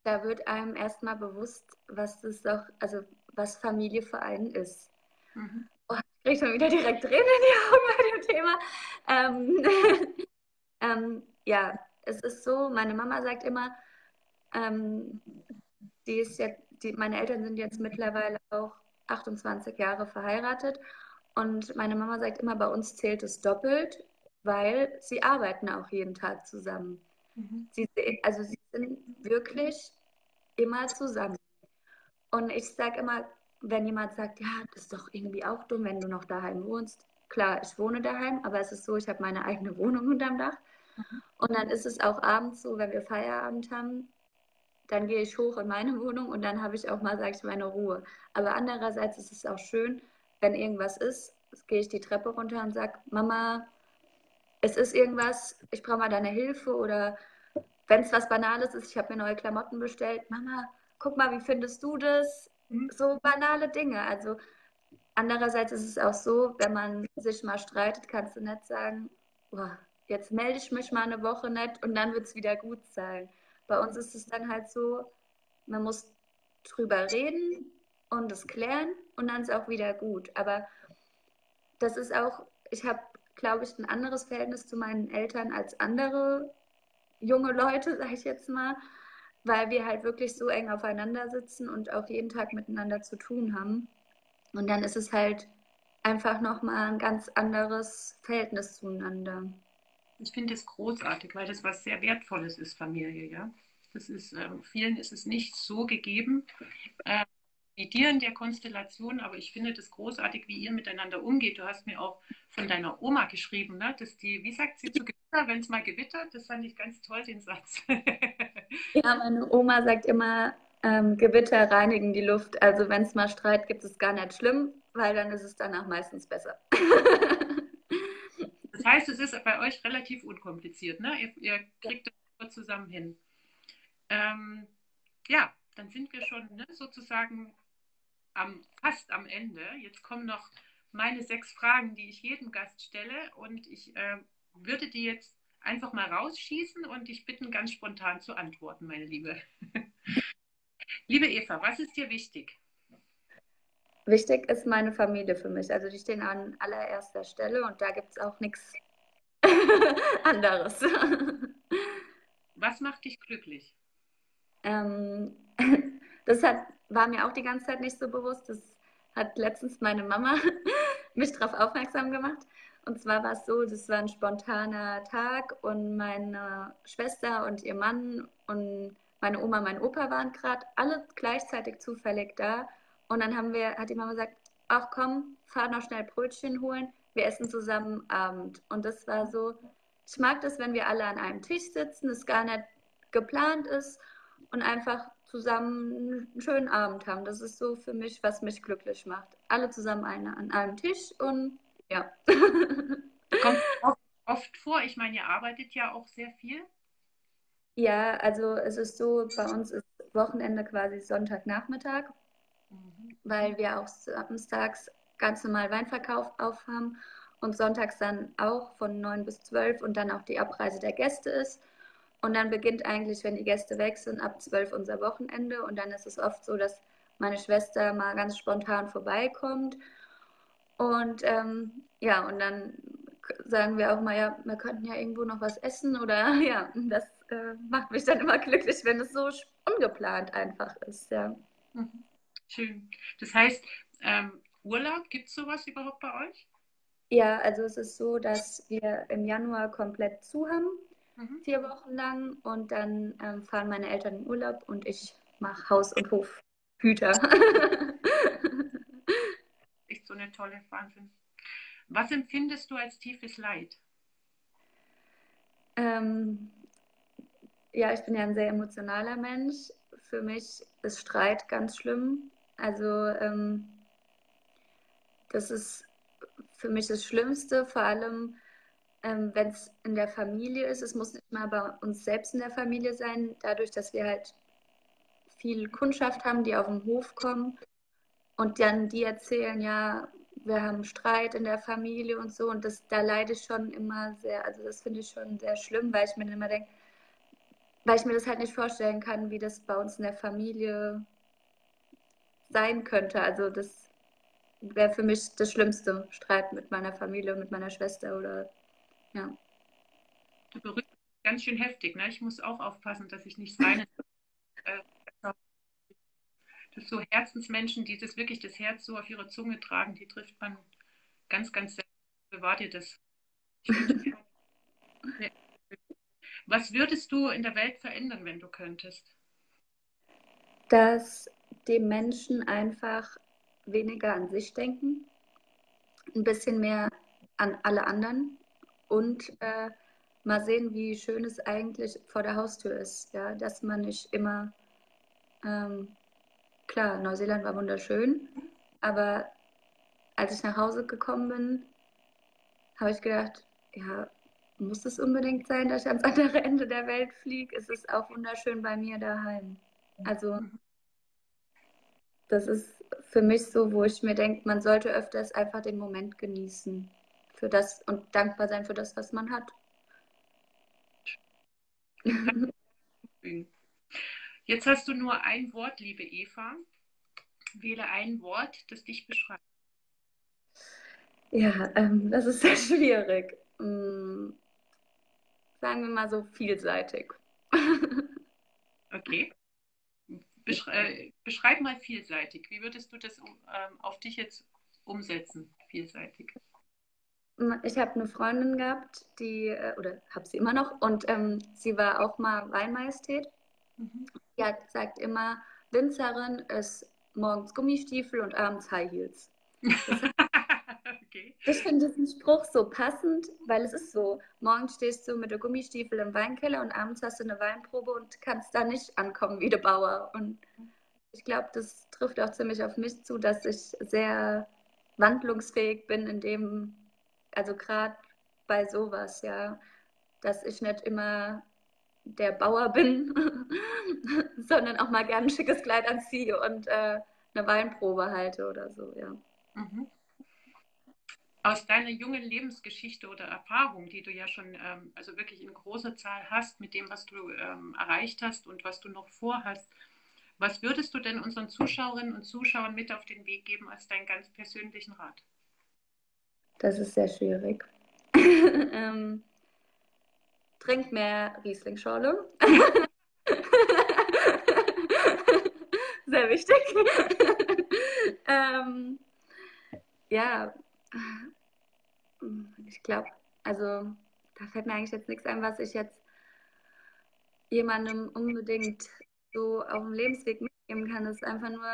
da wird einem erstmal bewusst, was das doch, also was Familie für einen ist. Mhm. Oh, ich kriege schon wieder direkt Tränen in die Augen bei dem Thema. Ähm, ähm, ja, es ist so, meine Mama sagt immer, ähm, die ist jetzt, die, meine Eltern sind jetzt mittlerweile auch 28 Jahre verheiratet und meine Mama sagt immer, bei uns zählt es doppelt, weil sie arbeiten auch jeden Tag zusammen. Mhm. Sie, also sie sind wirklich immer zusammen. Und ich sage immer, wenn jemand sagt, ja, das ist doch irgendwie auch dumm, wenn du noch daheim wohnst. Klar, ich wohne daheim, aber es ist so, ich habe meine eigene Wohnung unterm Dach. Und dann ist es auch abends so, wenn wir Feierabend haben, dann gehe ich hoch in meine Wohnung und dann habe ich auch mal, sage ich, meine Ruhe. Aber andererseits ist es auch schön, wenn irgendwas ist, gehe ich die Treppe runter und sage, Mama, es ist irgendwas, ich brauche mal deine Hilfe oder wenn es was Banales ist, ich habe mir neue Klamotten bestellt, Mama, guck mal, wie findest du das? Mhm. So banale Dinge. Also andererseits ist es auch so, wenn man sich mal streitet, kannst du nicht sagen, boah, jetzt melde ich mich mal eine Woche nicht und dann wird es wieder gut sein. Bei uns ist es dann halt so, man muss drüber reden und es klären und dann ist auch wieder gut. Aber das ist auch, ich habe, glaube ich, ein anderes Verhältnis zu meinen Eltern als andere junge Leute, sage ich jetzt mal, weil wir halt wirklich so eng aufeinander sitzen und auch jeden Tag miteinander zu tun haben. Und dann ist es halt einfach nochmal ein ganz anderes Verhältnis zueinander.
Ich finde es großartig, weil das was sehr Wertvolles ist, Familie, ja. Das ist, äh, vielen ist es nicht so gegeben. Äh, wie dir in der Konstellation, aber ich finde das großartig, wie ihr miteinander umgeht. Du hast mir auch von deiner Oma geschrieben, ne? dass die, wie sagt sie zu Gewitter, wenn es mal gewittert? Das fand ich ganz toll, den Satz.
ja, meine Oma sagt immer, ähm, Gewitter reinigen die Luft. Also wenn es mal Streit gibt, ist es gar nicht schlimm, weil dann ist es danach meistens besser.
das heißt, es ist bei euch relativ unkompliziert, ne? Ihr, ihr kriegt das zusammen hin. Ähm, ja, dann sind wir schon ne, sozusagen am, fast am Ende. Jetzt kommen noch meine sechs Fragen, die ich jedem Gast stelle. Und ich äh, würde die jetzt einfach mal rausschießen und dich bitten, ganz spontan zu antworten, meine Liebe. Liebe Eva, was ist dir wichtig?
Wichtig ist meine Familie für mich. Also die stehen an allererster Stelle und da gibt es auch nichts anderes.
Was macht dich glücklich?
Ähm, das hat war mir auch die ganze Zeit nicht so bewusst. Das hat letztens meine Mama mich darauf aufmerksam gemacht. Und zwar war es so, das war ein spontaner Tag und meine Schwester und ihr Mann und meine Oma, mein Opa waren gerade alle gleichzeitig zufällig da. Und dann haben wir, hat die Mama gesagt, ach komm, fahr noch schnell Brötchen holen, wir essen zusammen Abend. Und das war so, ich mag das, wenn wir alle an einem Tisch sitzen, es gar nicht geplant ist und einfach zusammen einen schönen Abend haben. Das ist so für mich, was mich glücklich macht. Alle zusammen eine, an einem Tisch und ja.
Kommt oft, oft vor. Ich meine, ihr arbeitet ja auch sehr viel.
Ja, also es ist so, bei uns ist Wochenende quasi Sonntagnachmittag, mhm. weil wir auch samstags ganz normal Weinverkauf aufhaben und sonntags dann auch von 9 bis 12 und dann auch die Abreise der Gäste ist. Und dann beginnt eigentlich, wenn die Gäste weg sind, ab 12 unser Wochenende. Und dann ist es oft so, dass meine Schwester mal ganz spontan vorbeikommt. Und ähm, ja, und dann sagen wir auch mal, ja, wir könnten ja irgendwo noch was essen oder ja, das äh, macht mich dann immer glücklich, wenn es so ungeplant einfach ist, ja.
Mhm. Schön. Das heißt, ähm, Urlaub, gibt es sowas überhaupt bei euch?
Ja, also es ist so, dass wir im Januar komplett zu haben mhm. vier Wochen lang und dann ähm, fahren meine Eltern in Urlaub und ich mache Haus- und Hofhüter.
Echt so eine tolle Wahnsinn. Was empfindest du als tiefes Leid?
Ähm, ja, ich bin ja ein sehr emotionaler Mensch. Für mich ist Streit ganz schlimm. Also ähm, das ist für mich das Schlimmste, vor allem ähm, wenn es in der Familie ist. Es muss nicht mal bei uns selbst in der Familie sein, dadurch, dass wir halt viel Kundschaft haben, die auf den Hof kommen und dann die erzählen, ja, wir haben Streit in der Familie und so. Und das, da leide ich schon immer sehr, also das finde ich schon sehr schlimm, weil ich mir immer denke, weil ich mir das halt nicht vorstellen kann, wie das bei uns in der Familie sein könnte. Also das wäre für mich das Schlimmste, Streit mit meiner Familie, mit meiner Schwester oder ja.
Du berührst ganz schön heftig, ne? Ich muss auch aufpassen, dass ich nicht rein. äh, das so Herzensmenschen, die das wirklich das Herz so auf ihre Zunge tragen, die trifft man ganz, ganz selten. Bewahrt ihr das? Was würdest du in der Welt verändern, wenn du könntest?
Dass die Menschen einfach weniger an sich denken, ein bisschen mehr an alle anderen und äh, mal sehen, wie schön es eigentlich vor der Haustür ist. Ja? Dass man nicht immer, ähm, klar, Neuseeland war wunderschön, aber als ich nach Hause gekommen bin, habe ich gedacht, ja, muss es unbedingt sein, dass ich ans andere Ende der Welt fliege? Es ist auch wunderschön bei mir daheim. Also das ist für mich so, wo ich mir denke, man sollte öfters einfach den Moment genießen für das und dankbar sein für das, was man hat.
Jetzt hast du nur ein Wort, liebe Eva. Wähle ein Wort, das dich beschreibt.
Ja, ähm, das ist sehr schwierig. Hm, sagen wir mal so vielseitig.
okay. Beschrei beschreib mal vielseitig. Wie würdest du das um, ähm, auf dich jetzt umsetzen, vielseitig?
Ich habe eine Freundin gehabt, die, äh, oder habe sie immer noch, und ähm, sie war auch mal Weinmajestät. Mhm. Die hat, sagt immer, Winzerin ist morgens Gummistiefel und abends High Heels. okay. Ich finde diesen Spruch so passend, weil es ist so, morgens stehst du mit der Gummistiefel im Weinkeller und abends hast du eine Weinprobe und kannst da nicht ankommen wie der Bauer. Und ich glaube, das trifft auch ziemlich auf mich zu, dass ich sehr wandlungsfähig bin in dem, also gerade bei sowas, ja, dass ich nicht immer der Bauer bin, sondern auch mal gerne ein schickes Kleid anziehe und äh, eine Weinprobe halte oder so, ja. Mhm.
Aus deiner jungen Lebensgeschichte oder Erfahrung, die du ja schon ähm, also wirklich in großer Zahl hast, mit dem, was du ähm, erreicht hast und was du noch vorhast, was würdest du denn unseren Zuschauerinnen und Zuschauern mit auf den Weg geben als deinen ganz persönlichen Rat?
Das ist sehr schwierig. ähm, trink mehr Rieslingschorle. sehr wichtig. ähm, ja, ich glaube, also da fällt mir eigentlich jetzt nichts ein, was ich jetzt jemandem unbedingt so auf dem Lebensweg mitgeben kann. Es ist einfach nur,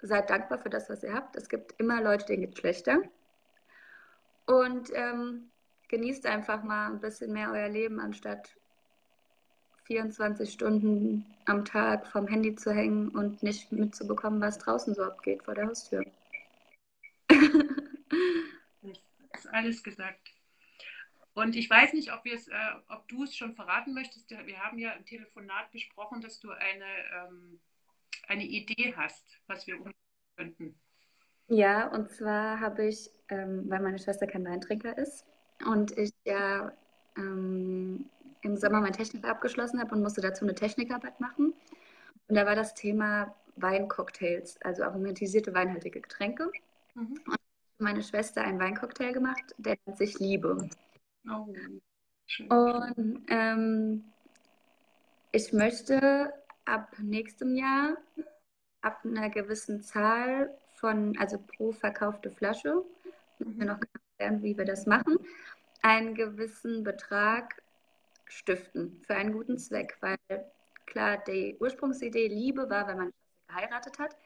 seid dankbar für das, was ihr habt. Es gibt immer Leute, denen geht schlechter. Und ähm, genießt einfach mal ein bisschen mehr euer Leben, anstatt 24 Stunden am Tag vom Handy zu hängen und nicht mitzubekommen, was draußen so abgeht vor der Haustür.
Das ist alles gesagt. Und ich weiß nicht, ob, äh, ob du es schon verraten möchtest. Wir haben ja im Telefonat besprochen, dass du eine, ähm, eine Idee hast, was wir umsetzen könnten.
Ja, und zwar habe ich, ähm, weil meine Schwester kein Weintrinker ist und ich ja ähm, im Sommer mein Technik abgeschlossen habe und musste dazu eine Technikarbeit machen. Und da war das Thema Weincocktails, also aromatisierte weinhaltige Getränke. Mhm. Und meine Schwester einen Weincocktail gemacht, der nennt sich Liebe. Oh, schön. Und ähm, ich möchte ab nächstem Jahr, ab einer gewissen Zahl von, also pro verkaufte Flasche, müssen wir mhm. noch lernen, wie wir das machen, einen gewissen Betrag stiften für einen guten Zweck, weil klar, die Ursprungsidee Liebe war, wenn man geheiratet hat,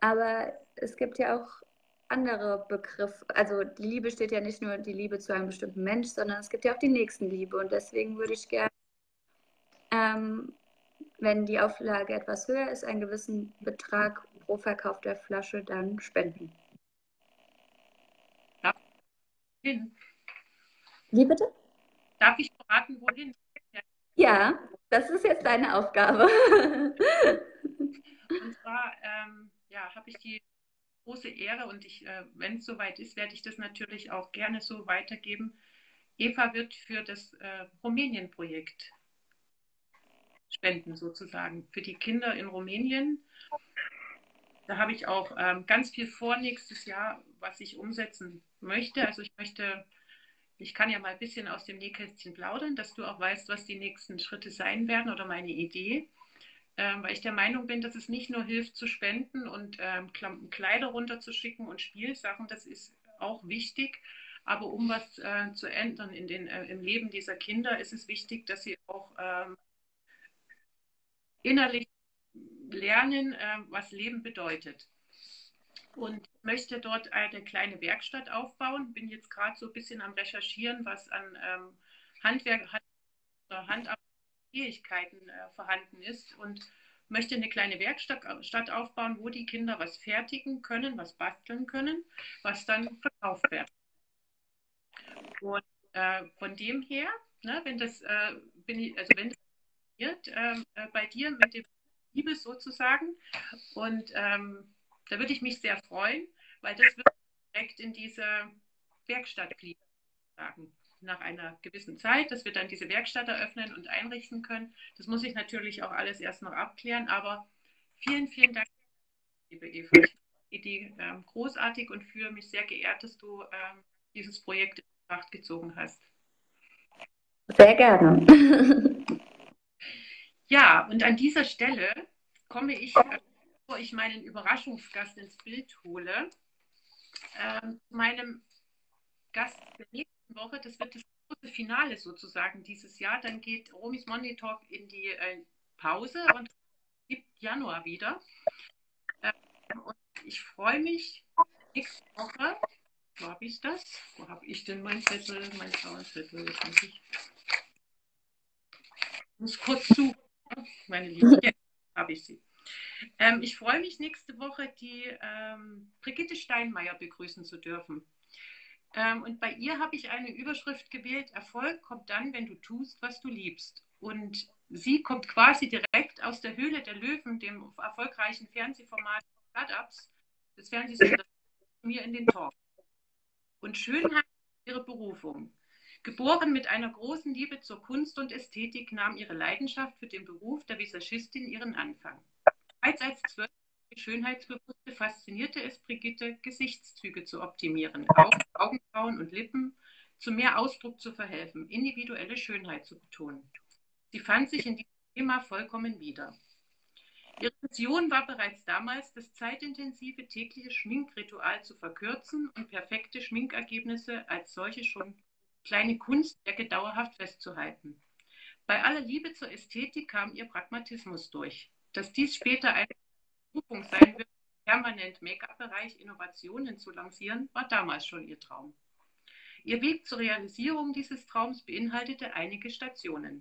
aber es gibt ja auch andere Begriff. Also die Liebe steht ja nicht nur die Liebe zu einem bestimmten Mensch, sondern es gibt ja auch die Nächstenliebe. Und deswegen würde ich gerne, ähm, wenn die Auflage etwas höher ist, einen gewissen Betrag pro Verkauf der Flasche dann spenden.
Darf ich hin?
Wie bitte?
Darf ich verraten, wohin?
Ja, das ist jetzt deine Aufgabe.
Und zwar ähm, ja, habe ich die große Ehre und ich, äh, wenn es soweit ist, werde ich das natürlich auch gerne so weitergeben. Eva wird für das äh, Rumänien-Projekt spenden, sozusagen, für die Kinder in Rumänien. Da habe ich auch ähm, ganz viel vor nächstes Jahr, was ich umsetzen möchte. Also ich möchte, ich kann ja mal ein bisschen aus dem Nähkästchen plaudern, dass du auch weißt, was die nächsten Schritte sein werden oder meine Idee ähm, weil ich der Meinung bin, dass es nicht nur hilft zu spenden und ähm, Kleider runterzuschicken und Spielsachen, das ist auch wichtig. Aber um was äh, zu ändern in den, äh, im Leben dieser Kinder, ist es wichtig, dass sie auch ähm, innerlich lernen, äh, was Leben bedeutet. Und möchte dort eine kleine Werkstatt aufbauen. Bin jetzt gerade so ein bisschen am Recherchieren, was an ähm, Handwerk, Handarbeit Fähigkeiten äh, vorhanden ist und möchte eine kleine Werkstatt aufbauen, wo die Kinder was fertigen können, was basteln können, was dann verkauft wird. Und äh, von dem her, ne, wenn das, äh, bin ich, also wenn das ähm, äh, bei dir mit dem Liebe sozusagen, und ähm, da würde ich mich sehr freuen, weil das wird direkt in diese Werkstatt fliegen. Nach einer gewissen Zeit, dass wir dann diese Werkstatt eröffnen und einrichten können. Das muss ich natürlich auch alles erst noch abklären, aber vielen, vielen Dank, liebe Eva. Ich finde die Idee ähm, großartig und fühle mich sehr geehrt, dass du ähm, dieses Projekt in Betracht gezogen hast.
Sehr gerne.
ja, und an dieser Stelle komme ich, äh, bevor ich meinen Überraschungsgast ins Bild hole, äh, meinem Gast der nächsten Woche, das wird das große Finale sozusagen dieses Jahr. Dann geht Romis Money Talk in die äh, Pause und gibt Januar wieder. Ähm, und ich freue mich nächste Woche. Wo habe ich das? Wo habe ich denn mein Zettel, mein schlauen Zettel? Jetzt muss ich, muss kurz zu, meine Liebe. Jetzt habe ich sie. Ähm, ich freue mich nächste Woche, die ähm, Brigitte Steinmeier begrüßen zu dürfen. Ähm, und bei ihr habe ich eine Überschrift gewählt, Erfolg kommt dann, wenn du tust, was du liebst. Und sie kommt quasi direkt aus der Höhle der Löwen, dem erfolgreichen Fernsehformat Startups des Fernsehsenders mir in den Talk. Und Schönheit ist ihre Berufung. Geboren mit einer großen Liebe zur Kunst und Ästhetik nahm ihre Leidenschaft für den Beruf der Visagistin ihren Anfang. Bereits als zwölf Schönheitsbewusste faszinierte es Brigitte, Gesichtszüge zu optimieren, Augen, Augenbrauen und Lippen zu mehr Ausdruck zu verhelfen, individuelle Schönheit zu betonen. Sie fand sich in diesem Thema vollkommen wieder. Ihre Vision war bereits damals, das zeitintensive tägliche Schminkritual zu verkürzen und perfekte Schminkergebnisse als solche schon kleine Kunstwerke dauerhaft festzuhalten. Bei aller Liebe zur Ästhetik kam ihr Pragmatismus durch. Dass dies später eine Berufung sein wird, permanent Make-up-Bereich Innovationen zu lancieren, war damals schon ihr Traum. Ihr Weg zur Realisierung dieses Traums beinhaltete einige Stationen.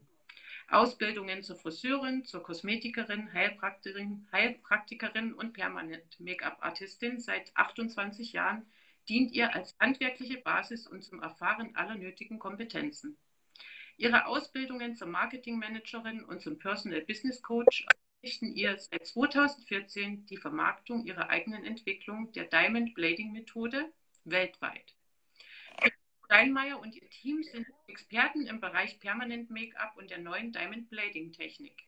Ausbildungen zur Friseurin, zur Kosmetikerin, Heilpraktikerin, Heilpraktikerin und permanent Make-up-Artistin seit 28 Jahren dient ihr als handwerkliche Basis und zum Erfahren aller nötigen Kompetenzen. Ihre Ausbildungen zur Marketingmanagerin und zum Personal Business Coach ihr seit 2014 die Vermarktung ihrer eigenen Entwicklung der Diamond Blading Methode weltweit. Steinmeier und ihr Team sind Experten im Bereich Permanent Make-up und der neuen Diamond Blading Technik.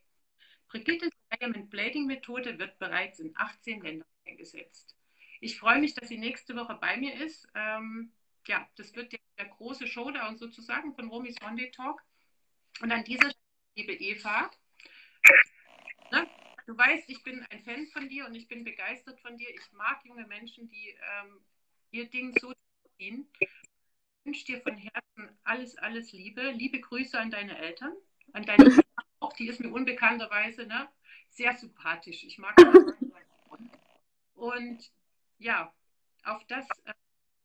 Brigittes Diamond Blading Methode wird bereits in 18 Ländern eingesetzt. Ich freue mich, dass sie nächste Woche bei mir ist. Ähm, ja, das wird der, der, große Showdown sozusagen von Romis Monday Talk. Und an dieser Stelle, liebe Eva, Ne? Du weißt, ich bin ein Fan von dir und ich bin begeistert von dir. Ich mag junge Menschen, die ähm, ihr Ding so ziehen. Ich wünsche dir von Herzen alles, alles Liebe. Liebe Grüße an deine Eltern, an deine Mutter auch, die ist mir unbekannterweise ne, sehr sympathisch. Ich mag das. Und ja, auf das, äh,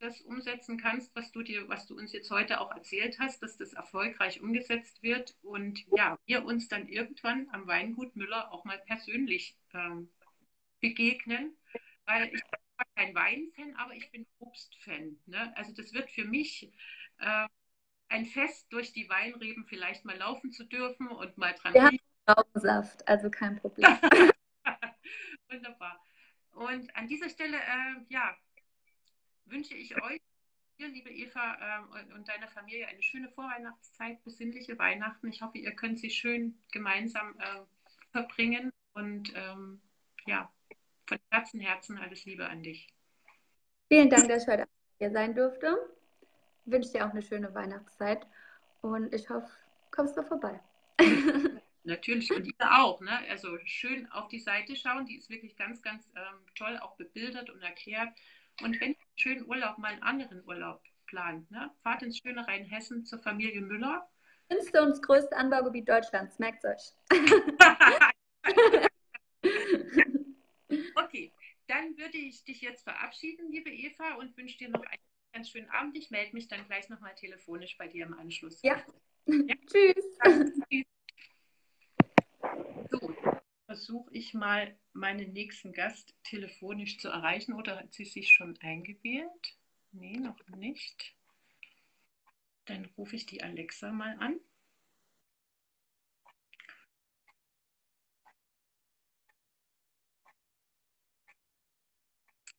das umsetzen kannst, was du dir, was du uns jetzt heute auch erzählt hast, dass das erfolgreich umgesetzt wird und ja, wir uns dann irgendwann am Weingut Müller auch mal persönlich ähm, begegnen, weil ich bin kein Weinfan, aber ich bin Obstfan. Ne? Also das wird für mich äh, ein Fest, durch die Weinreben vielleicht mal laufen zu dürfen und mal dran.
Wir haben Traubensaft, also kein Problem.
Wunderbar. Und an dieser Stelle, äh, ja, wünsche ich euch, liebe Eva ähm, und, deiner Familie, eine schöne Vorweihnachtszeit, besinnliche Weihnachten. Ich hoffe, ihr könnt sie schön gemeinsam äh, verbringen und ähm, ja, von Herzen, Herzen alles Liebe an dich.
Vielen Dank, dass ich heute hier sein durfte. Ich wünsche dir auch eine schöne Weihnachtszeit und ich hoffe, kommst du vorbei.
Natürlich und ihr auch. Ne? Also schön auf die Seite schauen, die ist wirklich ganz, ganz ähm, toll auch bebildert und erklärt. Und wenn ihr einen schönen Urlaub, mal einen anderen Urlaub plant, ne? fahrt ins schöne Rheinhessen zur Familie Müller.
Schönste und größte Anbaugebiet Deutschlands, merkt euch.
okay, dann würde ich dich jetzt verabschieden, liebe Eva, und wünsche dir noch einen ganz schönen Abend. Ich melde mich dann gleich nochmal telefonisch bei dir im Anschluss.
Ja. ja. Tschüss. Tschüss.
So, versuche ich mal meinen nächsten Gast telefonisch zu erreichen oder hat sie sich schon eingewählt? Nee, noch nicht. Dann rufe ich die Alexa mal an.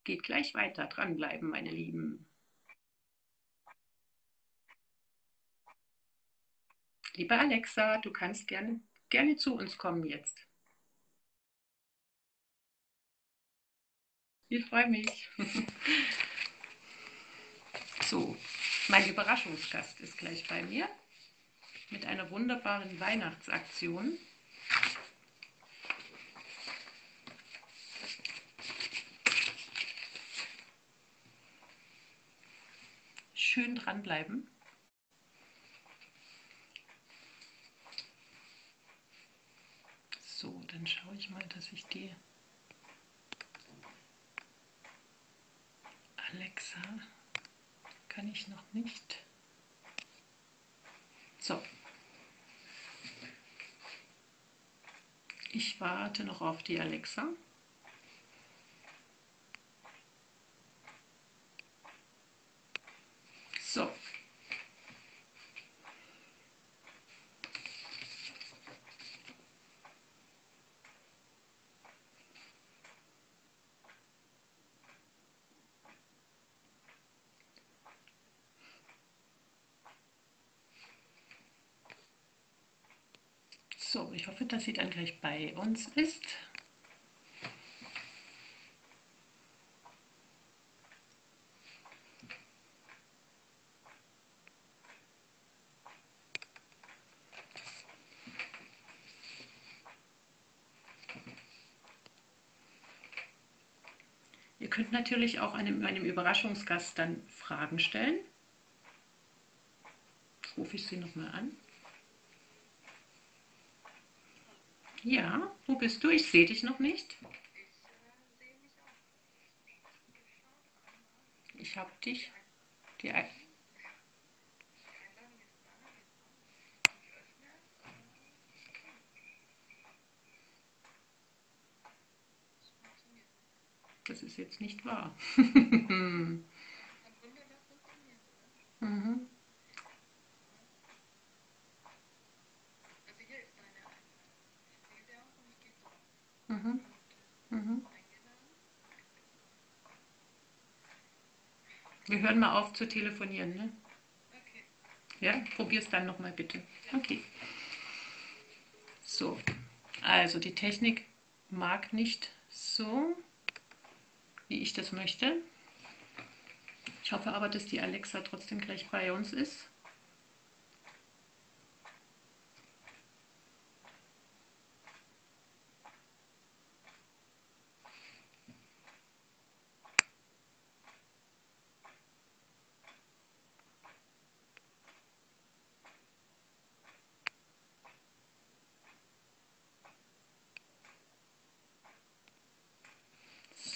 Geht gleich weiter. Dranbleiben, meine Lieben. Liebe Alexa, du kannst gerne, gerne zu uns kommen jetzt. Ich freue mich. so, mein Überraschungsgast ist gleich bei mir mit einer wunderbaren Weihnachtsaktion. Schön dranbleiben. So, dann schaue ich mal, dass ich die Alexa kann ich noch nicht. So. Ich warte noch auf die Alexa. So. So, ich hoffe, dass sie dann gleich bei uns ist. Ihr könnt natürlich auch einem, einem Überraschungsgast dann Fragen stellen. Jetzt rufe ich sie nochmal an. Ja, wo bist du? Ich sehe dich noch nicht. Ich habe dich. Die das ist jetzt nicht wahr. Wir hören mal auf zu telefonieren, ne? Okay. Ja, probier's dann nochmal bitte. Okay. So, also die Technik mag nicht so, wie ich das möchte. Ich hoffe aber, dass die Alexa trotzdem gleich bei uns ist.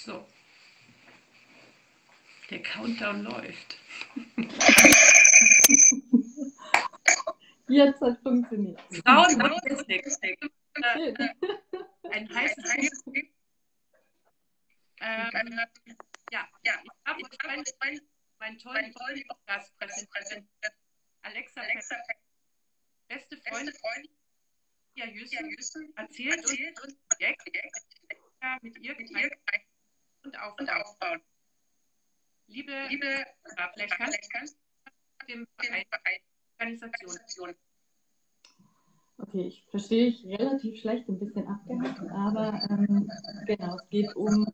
So. Countdown läuft.
Jetzt hat funktioniert.
Frauen und Technik. Ein heißes Thema. Ähm, ja, ja, ich habe euch meinen, meinen, tollen Podcast präsentiert. Alexa, Alexa beste Freundin, ja, Jüssen, erzählt, erzählt uns Projekt, mit ihr geteilt und aufbauen. Liebe, Liebe ja, vielleicht kannst du dem Verein Organisation.
Okay, ich verstehe ich relativ schlecht, ein bisschen abgehackt, aber ähm, genau, es geht um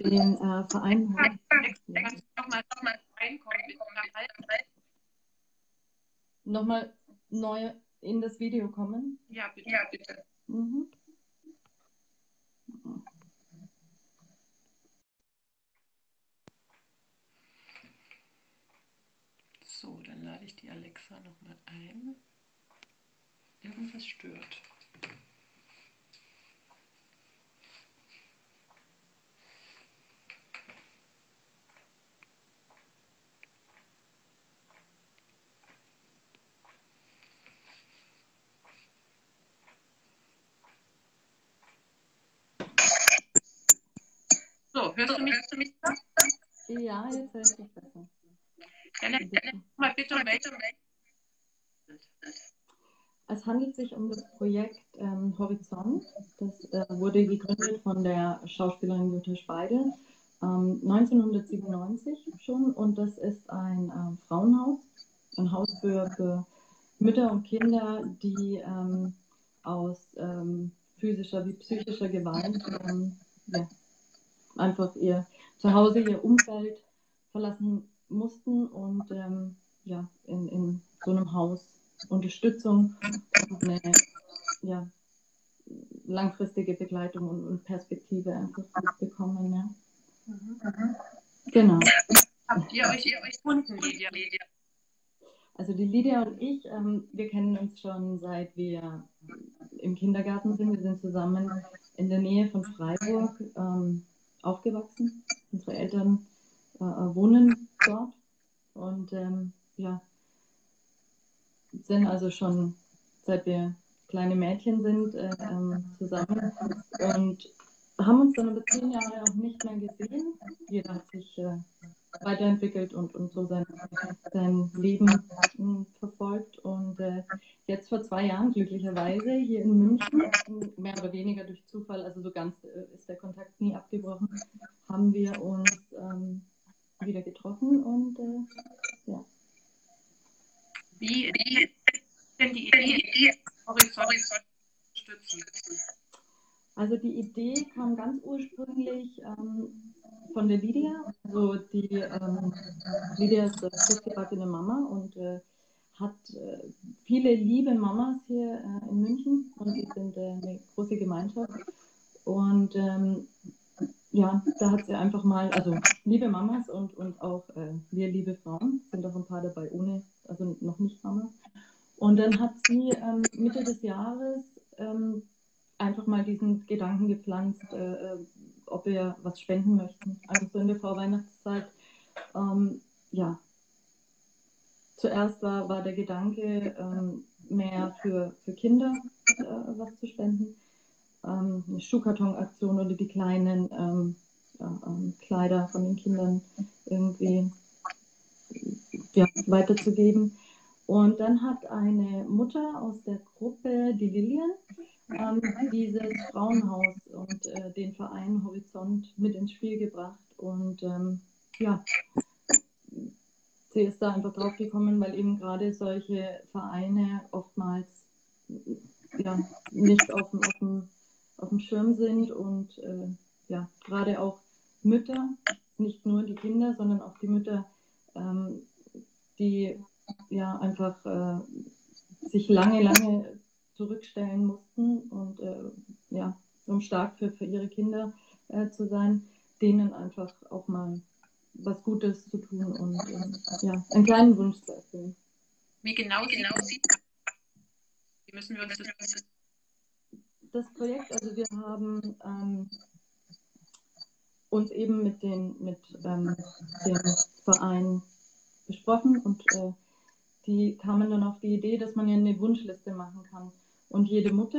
den äh, Verein.
Ja. Nochmal, nochmal reinkommen mit
Nochmal neu in das Video kommen?
Ja, bitte. Ja, bitte. Mhm. So, dann lade ich die Alexa nochmal ein. Irgendwas stört. So, hörst du mich? Hörst du mich?
Ja, jetzt höre ich dich besser.
Mal bitte welche.
Es handelt sich um das Projekt ähm, Horizont. Das äh, wurde gegründet von der Schauspielerin Jutta Speidel ähm, 1997 schon und das ist ein äh, Frauenhaus, ein Haus für, für, Mütter und Kinder, die ähm, aus ähm, physischer wie psychischer Gewalt ähm, ja, einfach ihr Zuhause, ihr Umfeld verlassen mussten und ähm, ja, in, in so einem Haus Unterstützung und eine ja, langfristige Begleitung und, und Perspektive einfach bekommen. Ja. Mhm. Genau.
Habt ihr euch, ihr euch gefunden, Lydia?
Also die Lydia und ich, ähm, wir kennen uns schon seit wir im Kindergarten sind. Wir sind zusammen in der Nähe von Freiburg ähm, aufgewachsen. Unsere Eltern äh, wohnen dort und ähm, ja, sind also schon seit wir kleine Mädchen sind äh, ähm, zusammen und haben uns dann über zehn Jahre auch nicht mehr gesehen. Jeder hat sich äh, weiterentwickelt und, und so sein, sein Leben äh, verfolgt. Und äh, jetzt vor zwei Jahren glücklicherweise hier in München, mehr oder weniger durch Zufall, also so ganz äh, ist der Kontakt nie abgebrochen, haben wir uns ähm, wieder getroffen und äh, ja.
Wie, wie denn die Idee, Horizont unterstützen?
Also die Idee kam ganz ursprünglich ähm, von der Lydia. Also die ähm, Lydia ist festgebackene Mama und äh, hat äh, viele liebe Mamas hier äh, in München und die sind äh, eine große Gemeinschaft. Und ähm, ja, da hat sie einfach mal, also liebe Mamas und, und auch äh, wir liebe Frauen, sind auch ein paar dabei ohne, also noch nicht Mamas. Und dann hat sie ähm, Mitte des Jahres ähm, einfach mal diesen Gedanken gepflanzt, äh, äh, ob wir spenden möchten. Also so in der Vorweihnachtszeit. Ähm, ja, zuerst war, war der Gedanke, ähm, mehr für, für Kinder äh, was zu spenden. Ähm, eine Schuhkartonaktion oder die kleinen ähm, ähm, Kleider von den Kindern irgendwie ja, weiterzugeben. Und dann hat eine Mutter aus der Gruppe, die Lilian, ähm, dieses Frauenhaus und äh, den Verein Horizont mit ins Spiel gebracht. Und ähm, ja, sie ist da einfach drauf gekommen, weil eben gerade solche Vereine oftmals ja, nicht auf dem, auf, dem, auf dem Schirm sind und äh, ja, gerade auch Mütter, nicht nur die Kinder, sondern auch die Mütter, ähm, die ja einfach äh, sich lange, lange zurückstellen mussten und äh, ja, um stark für, für ihre Kinder äh, zu sein, denen einfach auch mal was Gutes zu tun und äh, ja, einen kleinen Wunsch zu erfüllen.
Wie genau, genau sieht Wie müssen wir uns das
das Projekt, also wir haben ähm, uns eben mit, den, mit ähm, dem Verein besprochen und äh, die kamen dann auf die Idee, dass man ja eine Wunschliste machen kann. Und jede Mutter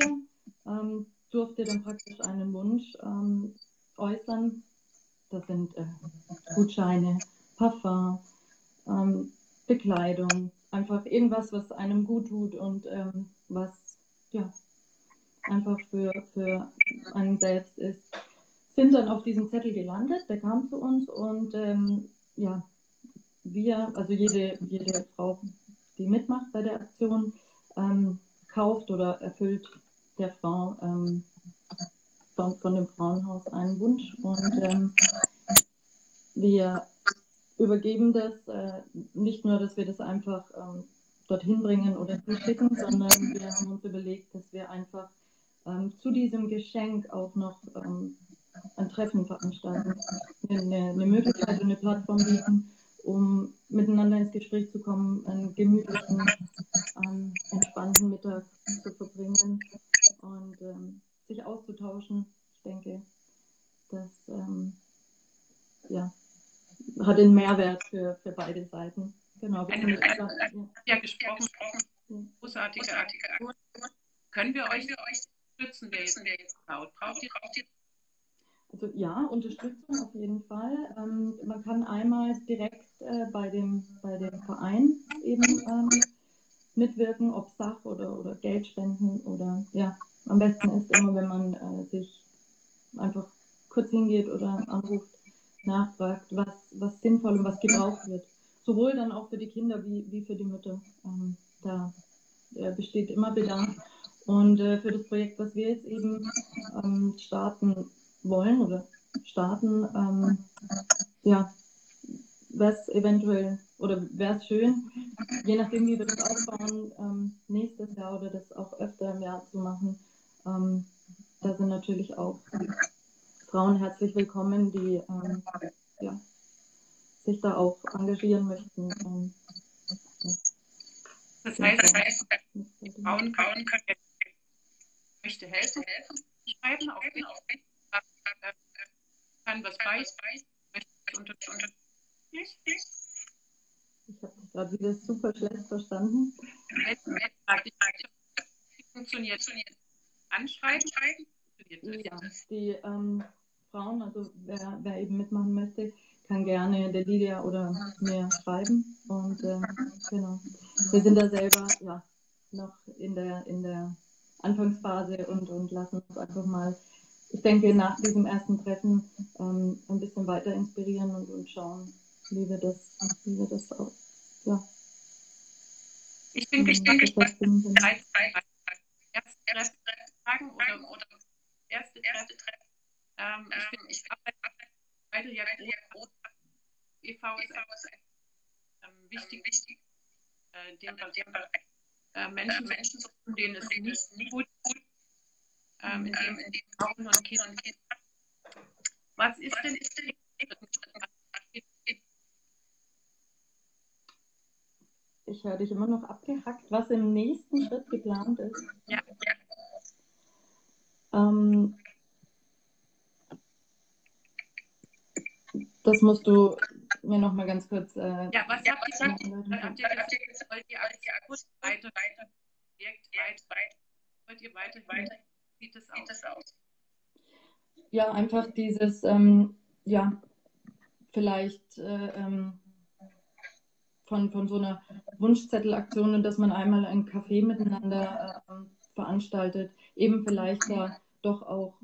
ähm, durfte dann praktisch einen Wunsch ähm, äußern. Das sind äh, Gutscheine, Parfum, ähm, Bekleidung, einfach irgendwas, was einem gut tut und ähm, was ja einfach für, für einen selbst ist. Sind dann auf diesem Zettel gelandet, der kam zu uns und ähm, ja, wir, also jede, jede Frau, die mitmacht bei der Aktion, ähm, kauft oder erfüllt der Frau ähm, von, von, dem Frauenhaus einen Wunsch und ähm, wir übergeben das äh, nicht nur, dass wir das einfach ähm, dorthin bringen oder zuschicken, sondern wir haben uns überlegt, dass wir einfach ähm, zu diesem Geschenk auch noch ähm, ein Treffen veranstalten, eine, eine Möglichkeit, eine Plattform bieten, um miteinander ins Gespräch zu kommen, einen gemütlichen, ähm, entspannten Mittag zu verbringen und ähm, sich auszutauschen. Ich denke, das ähm, ja, hat den Mehrwert für, für beide Seiten. Genau. Eine,
eine, eine, ja, gesprochen, großartige Aktion. Können wir euch, unterstützen, wer jetzt, jetzt braucht? Braucht ihr, braucht ihr
also ja, Unterstützung auf jeden Fall. Ähm, man kann einmal direkt äh, bei, dem, bei dem Verein eben ähm, mitwirken, ob Sach oder, oder Geld spenden oder ja, am besten ist immer, wenn man äh, sich einfach kurz hingeht oder anruft, nachfragt, was, was sinnvoll und was gebraucht wird. Sowohl dann auch für die Kinder wie, wie für die Mütter. Ähm, da äh, besteht immer Bedarf. Und äh, für das Projekt, was wir jetzt eben ähm, starten, wollen oder starten, ähm, ja, wäre es eventuell oder wäre es schön, je nachdem, wie wir das aufbauen, ähm, nächstes Jahr oder das auch öfter im Jahr zu machen. Ähm, da sind natürlich auch Frauen herzlich willkommen, die ähm, ja, sich da auch engagieren möchten. Ähm,
das heißt, das heißt Frauen, Frauen können möchte helfen, schreiben auf kann was weiß,
Ich habe dich gerade wieder super schlecht verstanden.
Funktioniert. Anschreiben?
Ja, die ähm, Frauen, also wer, wer, eben mitmachen möchte, kann gerne der Lydia oder mir schreiben. Und äh, genau. Wir sind da selber ja, noch in der, in der Anfangsphase und, und lassen uns einfach mal ich denke, nach diesem ersten Treffen ähm, ein bisschen weiter inspirieren und, und schauen, wie wir das, wie wir das auch, ja.
Ich bin, ich bin gespannt, erste Treffen sagen oder, oder erste, erste Treffen. Ähm, ich bin, ich arbeite ja groß. EV ist ähm, wichtig, wichtig, äh, dem, dem Bereich äh, Menschen, Menschen zu tun, denen es nicht gut ähm, in, dem, in dem Frauen und Kindern. Was ist denn, ist denn
ich höre dich immer noch abgehackt, was im nächsten Schritt geplant ist.
Ja.
Ähm, das musst du mir noch mal ganz kurz. Äh,
ja, was habt ihr gesagt? Habt ihr gesagt, wollt ihr als weiter, weiter, Projekt weit, wollt ihr weiter, weiter sieht das aus? Das aus?
Ja, einfach dieses, ähm, ja, vielleicht äh, ähm, von, von so einer Wunschzettelaktion und dass man einmal ein Café miteinander äh, veranstaltet, eben vielleicht da doch auch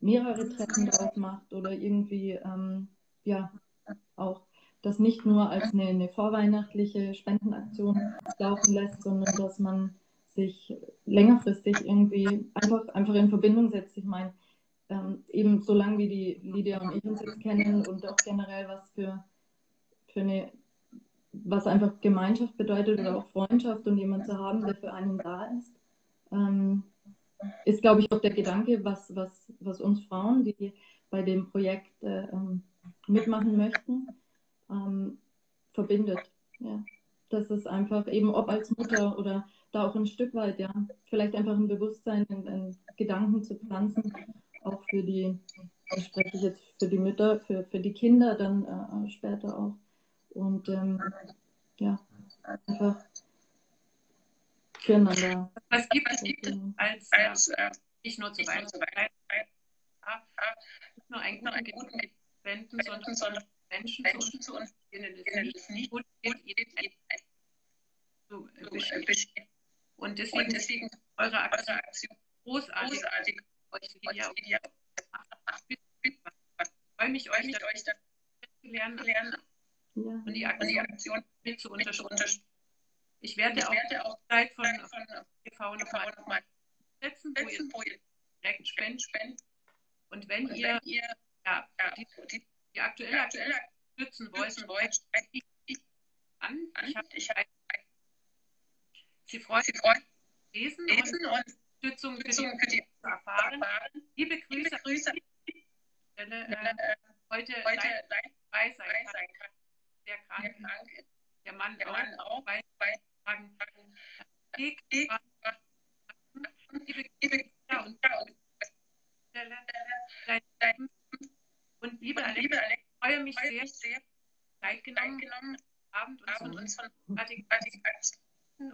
mehrere Treffen draus macht oder irgendwie, ähm, ja, auch das nicht nur als eine, eine vorweihnachtliche Spendenaktion laufen lässt, sondern dass man sich längerfristig irgendwie einfach, einfach in Verbindung setzt. Ich meine, ähm, eben so lange wie die Lydia und ich uns jetzt kennen und auch generell was für, für eine, was einfach Gemeinschaft bedeutet oder auch Freundschaft und jemand zu haben, der für einen da ist, ähm, ist, glaube ich, auch der Gedanke, was, was, was uns Frauen, die bei dem Projekt äh, ähm, mitmachen möchten, ähm, verbindet. Ja. Das ist einfach eben, ob als Mutter oder da auch ein Stück weit, ja, vielleicht einfach ein Bewusstsein, einen Gedanken zu pflanzen, auch für die das spreche ich jetzt für die Mütter, für, für die Kinder dann äh, später auch. Und ähm, ja, einfach füreinander.
Was gibt es gibt es als, als äh, nicht nur zu Weihnachten, nicht nur einen guten, guten Wenden, sondern, sondern Menschen, Menschen zu uns, denen es nicht gut geht, zu beschäftigen. Und deswegen, und deswegen eure Aktion großartig, großartig euch Lydia. Ich freue mich, euch, euch kennenzulernen lernen, ja. und die Aktion, Aktion mit zu unterstützen. Ich werde ich auch, werde auch Zeit von, von TV nochmal noch mal setzen, wo ihr, wo ihr direkt spendet. Und wenn und ihr, ihr ja, die, die, die aktuelle Aktion stützen wollt, wollt ich an. Ich habe Sie freut sich lesen, lesen und Unterstützung für die, für die zu erfahren. Liebe Grüße, Liebe Grüße. Stelle, äh, heute, heute dabei sein kann. Der krank, krank ist. Der Mann, der Mann auch. Bei, bei Tagen. Liebe Grüße und. Und liebe Alex, ich freue mich sehr, sehr Zeit genommen, Abend und uns von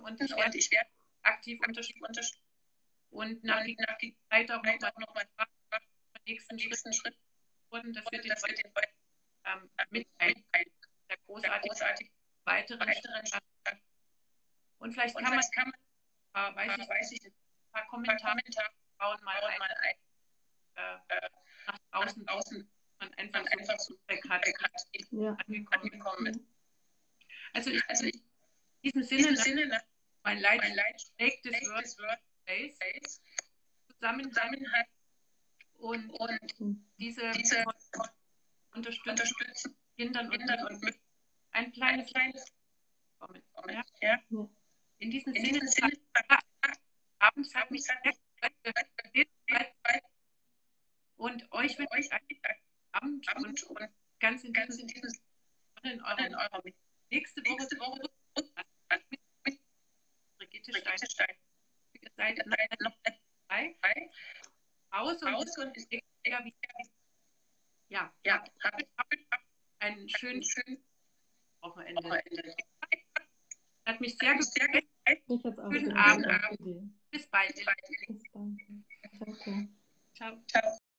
und ich werde, aktiv unterstützen und nach, die Zeit auch nochmal noch mal den nächsten, nächsten Schritt wurden, dass wir den, ähm, mitteilen. Der großartig, großartig weiteren, weiteren Schritt. Und vielleicht und kann, man, kann man, äh, weiß, ich, weiß ich, ein paar Kommentare, Kommentare bauen mal, ein, mal ein äh, nach draußen, draußen man einfach, man einfach so hat, ja. angekommen. angekommen. Also ich, also ich, in diesem Sinne, Sinne nach, mein Leid, mein Leid schlägt das Wort Space Zusammenhang und, und diese, diese unterstützen Kindern, Kindern und, und ein kleines, kleines Moment. Ja? Ja. In diesem In Sinne, abends mich sehr und euch wünsche ich einen Abend und, ganz in diesem Sinne in eurer nächste Woche, Brigitte Stein. Ihr seid noch dabei. Aus und, ist eher wie, ja, ja, einen schönen, schönen Wochenende. Wochenende. Hat mich sehr gefreut. Schönen Abend. Bis bald. Bis bald. Ciao. Ciao.